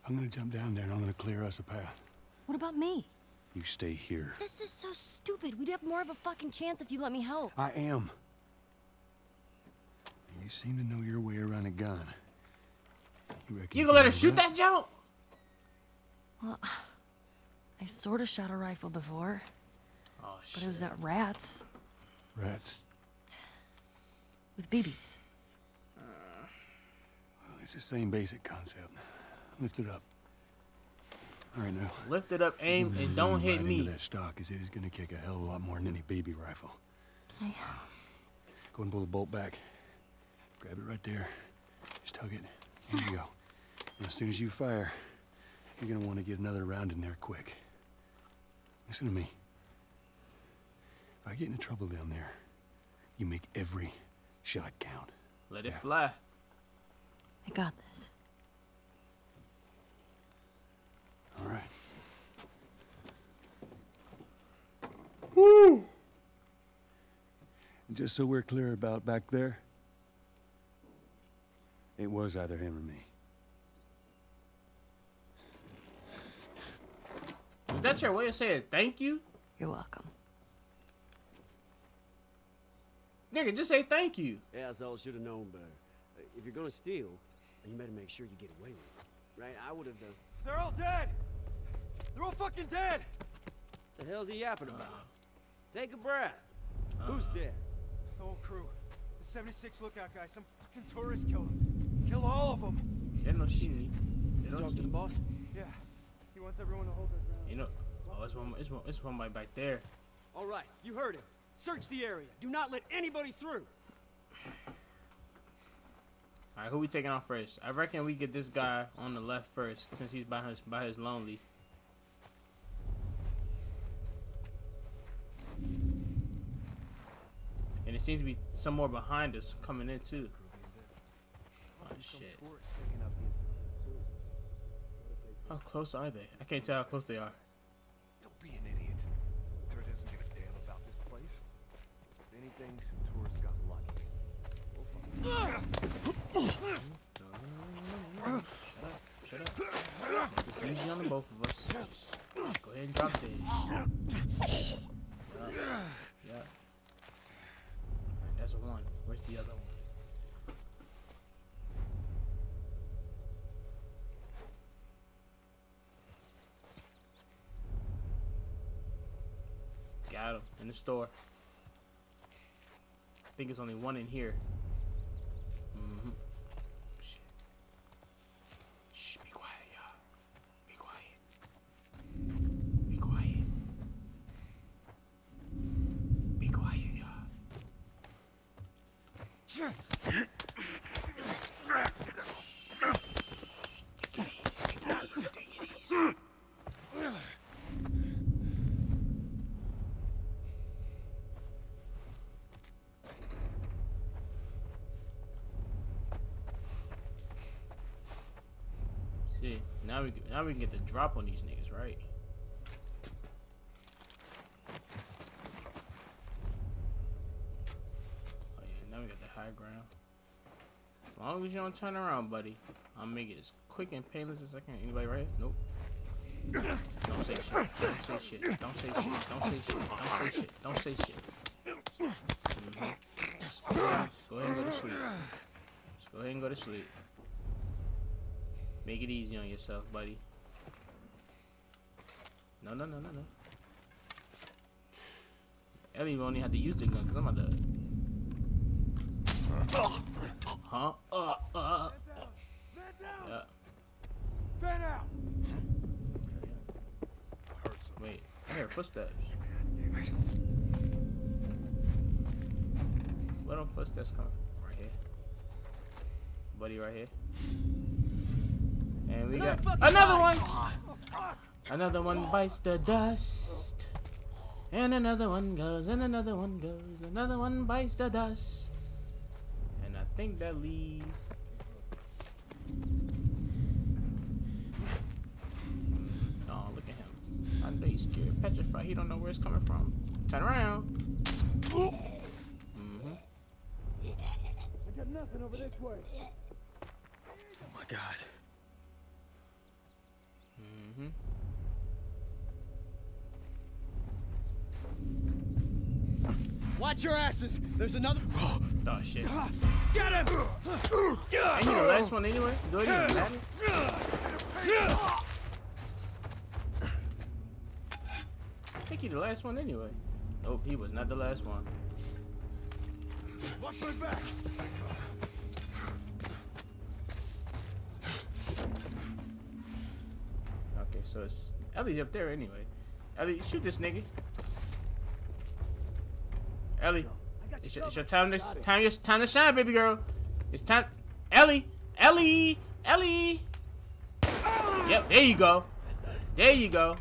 I'm gonna jump down there and I'm gonna clear us a path. What about me? You stay here. This is so stupid. We'd have more of a fucking chance if you let me help. I am. You seem to know your way around a gun. You, reckon You gonna let her shoot do that jump? Well, I sort of shot a rifle before, Oh but it was at rats Rats. with BBs. Uh. Well, it's the same basic concept. Lift it up. All right, now. Lift it up, aim, and mm-hmm. don't Lean hit me. Into that stock, is it is gonna kick a hell of a lot more than any BB rifle. Okay. Go and pull the bolt back. Grab it right there. Just tug it. Here you go. And as soon as you fire, you're gonna want to get another round in there quick. Listen to me. If I get into trouble down there, you make every shot count. Let it fly. I got this. All right. Woo! And just so we're clear about back there, it was either him or me. Is that your way of saying thank you? You're welcome. Nigga, just say thank you. Yeah, that's all should have known better. Uh, If you're gonna steal, you better make sure you get away with it. Right? I would have done. They're all dead! They're all fucking dead! The hell's he yapping about? Take a breath. Who's dead? The whole crew. The 76 lookout guy, some fucking tourist killed him. Kill all of them! They don't see me. They don't talk see to the boss? Yeah. He wants everyone to hold their ground. You know, oh, it's one, it's one, it's one right back there. All right, you heard him. Search the area. Do not let anybody through. All right, who we taking out first? I reckon we get this guy on the left first, since he's by his by his lonely. And it seems to be some more behind us coming in too. Shit! How close are they? I can't tell how close they are. Don't be an idiot. Third doesn't give a damn about this place. If anything, some tourists got lucky. Shut up. It's easy on the both of us. Just, just go ahead and drop these. Yeah. Yeah. That's one. Where's the other one? Got him in the store. I think it's only one in here. Mm-hmm. Shit. Shh, be quiet, y'all. Be quiet. Be quiet. Be quiet, y'all. Take it easy, take it easy, take it easy. See, now we can get the drop on these niggas, right? Oh yeah, now we got the high ground. As long as you don't turn around, buddy, I'll make it as quick and painless as I can. Anybody right? Nope. Don't say shit. Don't say shit. Don't say shit. Don't say shit. Don't say shit. Don't say shit. Go ahead, go ahead and go to sleep. Just go ahead and go to sleep. Make it easy on yourself, buddy. No, no, no, no, no. Ellie only had to use the gun because I'm about to. Huh? Uh, uh. Yeah. Ben out! Wait, hear footsteps. Where them footsteps coming from? Right here. Buddy right here. And we got another one! Another one bites the dust. And another one goes, and another one goes, another one bites the dust. And I think that leaves. Oh, look at him. I know he's scared, petrified. He don't know where it's coming from. Turn around. Mm-hmm. I got nothing over this way. Oh my god. Mm-hmm. Watch your asses. There's another. Oh shit. Get him! Ain't you the last one anyway? Do it even matter? I think you the last one anyway. Nope, he was not the last one. Watch my back. Okay, so it's Ellie's up there anyway. Ellie, shoot this nigga. Ellie, it's your, it's your time to time your time to shine, baby girl. It's time. Ellie, Ellie, Ellie. Yep, there you go. There you go.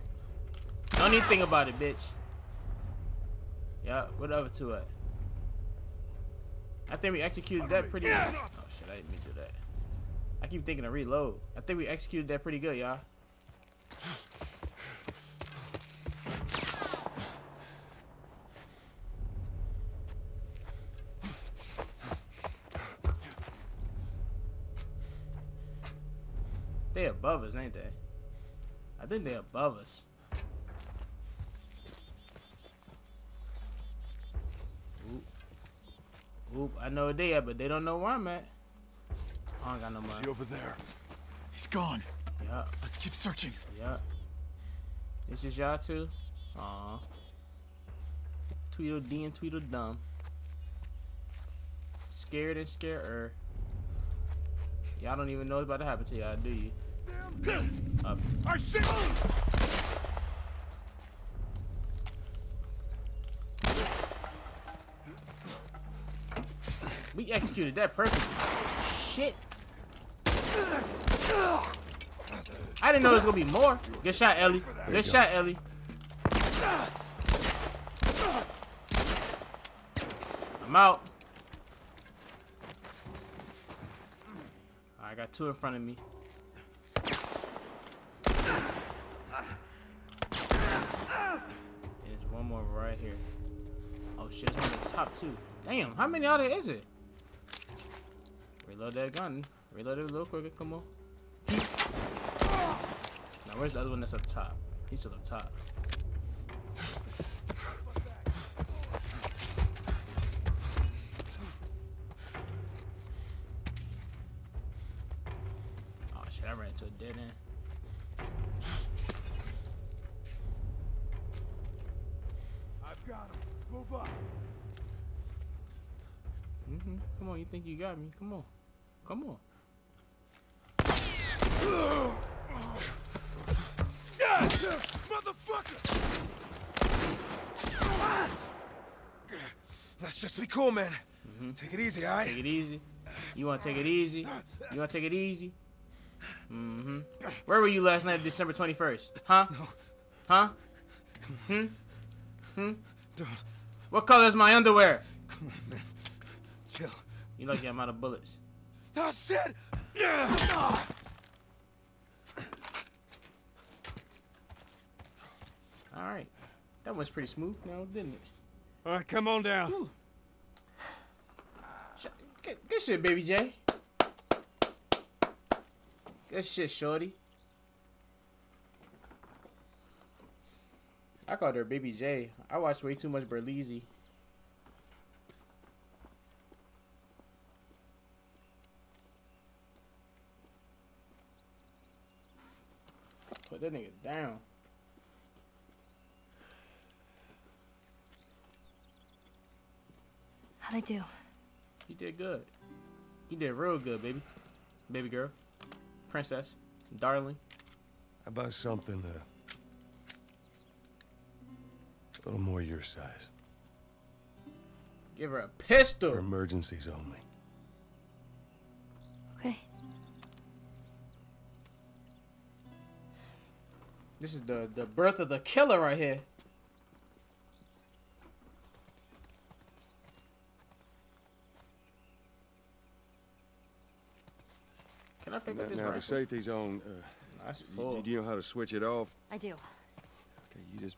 Don't even think about it, bitch. Yeah, what the other two at? I think we executed that pretty. Oh shit, I didn't mean to do that. I keep thinking to reload. I think we executed that pretty good, y'all. They above us, ain't they? I think they above us. Oop. Oop, I know where they at, but they don't know where I'm at. I don't got no money. Is he over there? He's gone. Yeah, Let's keep searching. yeah. It's just y'all two? Aw. Tweedledee and Tweedledum. Scared and scared Y'all don't even know what's about to happen to y'all, do you? Up. I see. We executed that perfectly. Shit. I didn't know there was gonna be more. Good shot, Ellie. Good shot, Ellie. I'm out. I got two in front of me. And there's one more right here. Oh shit, it's Damn, how many out there is it? Reload that gun. Reload it a little quicker, come on. Now where's the other one that's up top? He's still up top. Got me? Come on. Come on. Motherfucker! Let's just be cool, man. Take it easy, all right? Take it easy. You want to take it easy? You want to take it easy? Mm-hmm. Where were you last night, December 21st? Huh? Huh? Hmm? Hmm? Don't. What color is my underwear? Come on, man. Chill. You lucky I'm out of bullets. Oh, shit! All right. That was pretty smooth now, didn't it? All right, come on down. Good, shit, baby J. Good shit, shorty. I called her Baby J. I watched way too much Berleezy. Put that nigga down. How'd I do? You did good. You did real good, baby. Baby girl. Princess. Darling. How about something uh, A little more your size. Give her a pistol. For emergencies only. This is the the birth of the killer right here. Can I pick Now, up this now the rifle? safety's on. Uh, That's y- full. Do you know how to switch it off? I do. Okay, you just.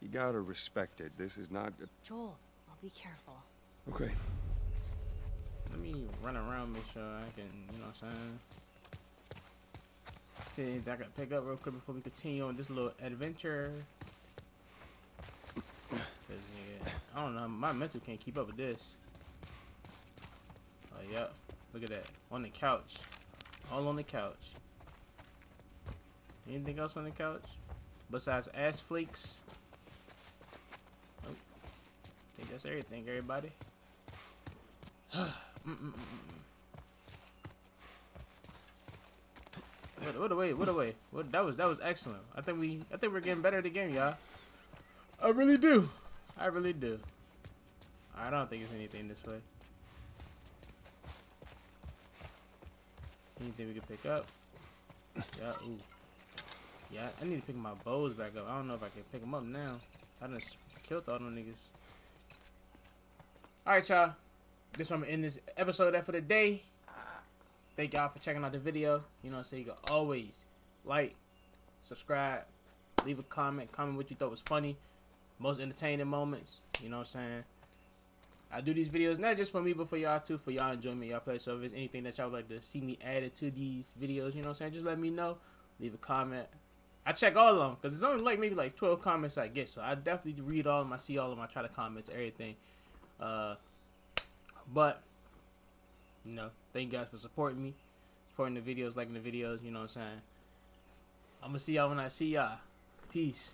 You gotta respect it. This is not. A, Joel, I'll be careful. okay. Let me run around, make sure I can, you know what I'm saying? See anything I pick up real quick before we continue on this little adventure. I don't know, my mental can't keep up with this. Oh, yeah. Look at that. On the couch. All on the couch. Anything else on the couch? Besides ass flakes? I think that's everything, everybody. Mm-mm-mm-mm. What, what away? What away? What that was that was excellent. I think we I think we're getting better at the game, y'all. I really do. I really do. I don't think there's anything this way. Anything we can pick up? Yeah. Ooh. Yeah. I need to pick my bows back up. I don't know if I can pick them up now. I just killed all them niggas. All right, y'all. This one I'm gonna end this episode at for the day. Thank y'all for checking out the video. You know saying? You can always like, subscribe, leave a comment, comment what you thought was funny, most entertaining moments. You know what I'm saying? I do these videos not just for me, but for y'all too, for y'all enjoyment, y'all play. So if there's anything that y'all would like to see me added to these videos, you know what I'm saying? Just let me know. Leave a comment. I check all of them because it's only like maybe like 12 comments I get. So I definitely read all of them. I see all of them. I try to comment everything. Uh, but you know, thank you guys for supporting me, supporting the videos, liking the videos. You know what I'm saying? I'm gonna see y'all when I see y'all. Peace.